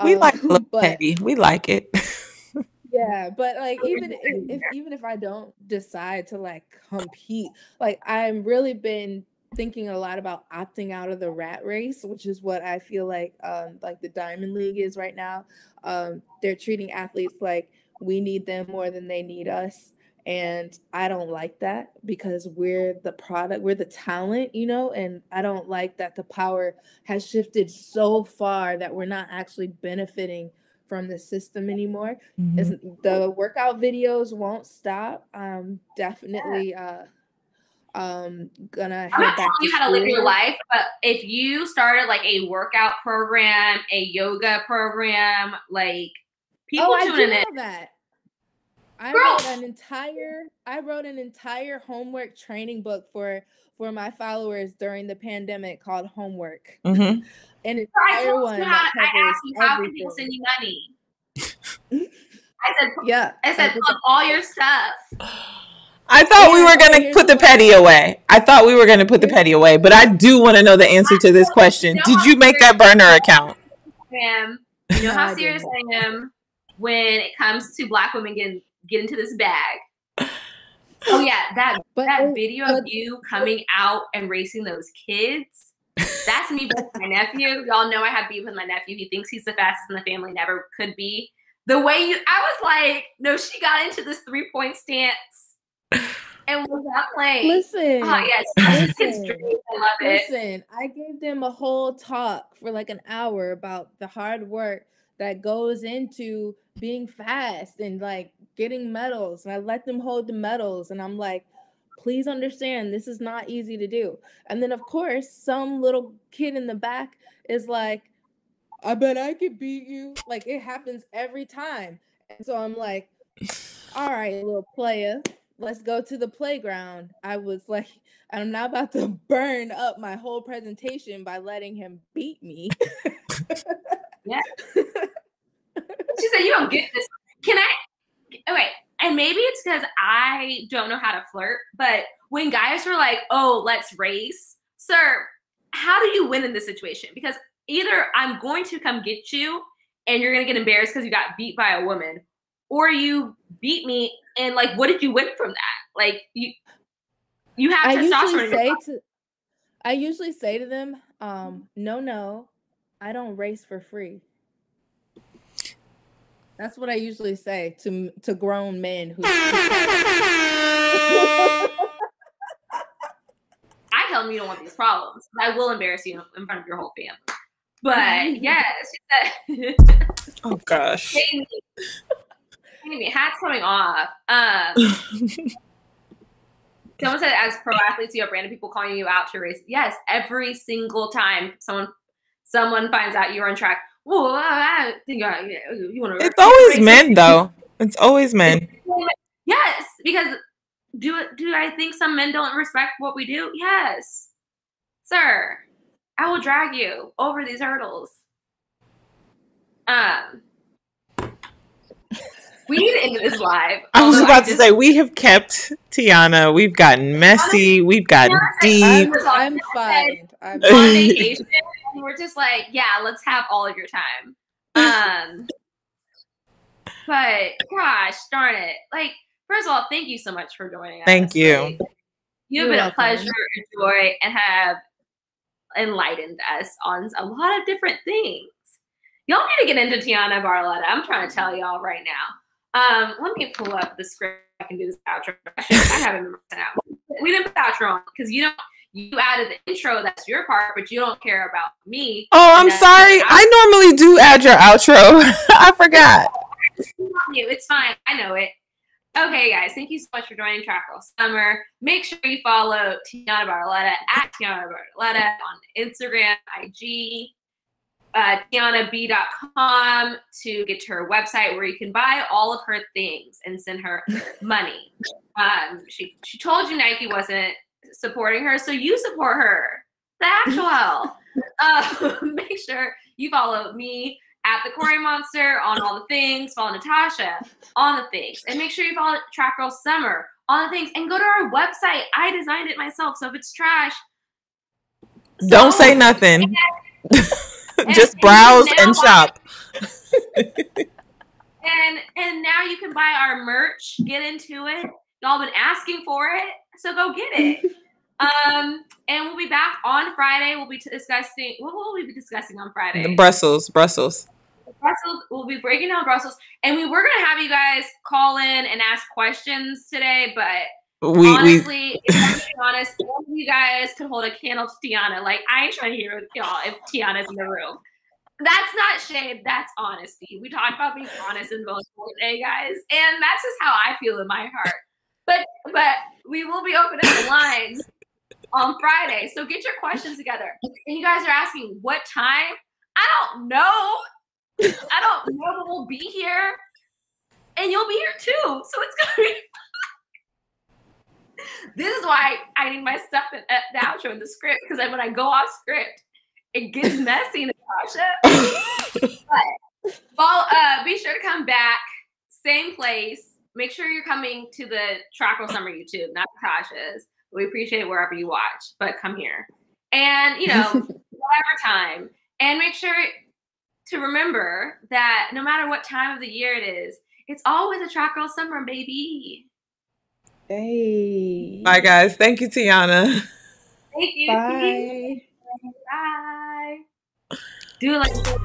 We Um, like a little but petty. We like it. *laughs* yeah, but like even if, if even if I don't decide to like compete, like I'm really been thinking a lot about opting out of the rat race, which is what I feel like um like the Diamond League is right now. Um they're treating athletes like we need them more than they need us. And I don't like that because we're the product, we're the talent, you know, and I don't like that the power has shifted so far that we're not actually benefiting from the system anymore is the workout videos won't stop. Um, definitely uh, um gonna I'm head not back telling you to how to live your life, but if you started like a workout program, a yoga program, like people Oh, I do tuning in. know that. I Girl. wrote an entire I wrote an entire homework training book for for my followers during the pandemic called Homework. hmm *laughs* An I entire told one that how I covers asked you how can people everything. send you money. *laughs* I said Yeah. I said did plug all your stuff. *laughs* I thought we were gonna put the petty away. I thought we were gonna put the petty away, but I do want to know the answer to this question. Did you make that burner account? Am you know how serious. I am when it comes to black women getting get into this bag. Oh yeah, that *laughs* But that oh, video but- of you coming out and racing those kids. That's me with my nephew. Y'all know I have beef with my nephew. He thinks he's the fastest in the family, never could be. The way you, I was like, no, she got into this three point stance and was not playing. listen. Oh yes, listen. I love it. Listen, I gave them a whole talk for like an hour about the hard work that goes into being fast and like getting medals. And I let them hold the medals. And I'm like, please understand, this is not easy to do. And then, of course, some little kid in the back is like, I bet I could beat you. Like it happens every time. And so I'm like, all right, little player, let's go to the playground. I was like, *laughs* I'm not about to *laughs* burn up my whole presentation by letting him beat me. yeah. *laughs* She said, "You don't get this." Can I? Okay, and maybe it's because I don't know how to flirt. But when guys were like, "Oh, let's race," sir, how do you win in this situation? Because either I'm going to come get you, and you're gonna get embarrassed because you got beat by a woman, or you beat me, and like, what did you win from that? Like you, you have I testosterone. usually say to I usually say to them, um, no, no, I don't race for free. That's what I usually say to to grown men who. I tell them you don't want these problems. I will embarrass you in front of your whole family. *laughs* But yes, she. Oh gosh. *laughs* Jamie, hat's coming off. Um, *laughs* someone said, as pro athletes, you have random people calling you out to race. Yes, every single time someone someone finds out you're on track. I think I, you want to. It's always men though. *laughs* It's always men. Yes, because do do I think some men don't respect what we do? Yes, sir. I will drag you over these hurdles. Um, we need to end this live. I was about to say we have kept Tianna. We've gotten messy. We've gotten deep. I'm, I'm fine. I'm on vacation, and we're just like, yeah, let's have all of your time. Um, but gosh, darn it! Like, first of all, thank you so much for joining us. Thank you. Like, you've been a pleasure, a joy, and have enlightened us on a lot of different things. Y'all need to get into Tianna Bartoletta. I'm trying to tell y'all right now. Um, let me pull up the script. I can do this outro. I haven't remembered out. We didn't put the outro on because you don't. You added the intro. That's your part, but you don't care about me. Oh, I'm sorry. I normally do add your outro. *laughs* I forgot. It's fine. I know it. Okay, guys, thank you so much for joining Track Girl Summer. Make sure you follow Tianna Bartoletta at Tianna Bartoletta on Instagram, IG, uh, tiannabee.com to get to her website where you can buy all of her things and send her *laughs* money. Um, she, she told you Nike wasn't supporting her, so you support her. The actual. *laughs* uh, *laughs* make sure you follow me at the Kori Monster on all the things. Follow Natasha on the things, and make sure you follow Track Girl Summer on the things. And go to our website. I designed it myself, so if it's trash, so, don't say nothing. Just and, browse and, and shop. *laughs* and and now you can buy our merch. Get into it. Y'all been asking for it, so go get it. *laughs* Um, and we'll be back on Friday. We'll be discussing. What will we be discussing on Friday? Brussels, Brussels. Brussels. We'll be breaking down Brussels, and we were gonna have you guys call in and ask questions today, but we, honestly, we... if I'm honest, one of you guys could hold a candle to Tianna. Like I ain't trying to hear y'all if Tianna's in the room. That's not shade. That's honesty. We talked about being honest and vulnerable today, guys, and that's just how I feel in my heart. But but we will be opening the lines on Friday. So get your questions together. And you guys are asking what time? I don't know. I don't know, but we'll be here. And you'll be here too. So it's gonna be This is why I need my stuff in uh, the outro in the script because when I go off script, it gets *laughs* messy, Natasha. but follow, uh, be sure to come back, same place. Make sure you're coming to the Track Girl Summer YouTube, not Natasha's. We appreciate it wherever you watch, but come here. And, you know, *laughs* whatever time. And make sure to remember that no matter what time of the year it is, it's always a track girl summer, baby. Hey. Bye, guys. Thank you, Tianna. Thank you. Bye. Bye. Do like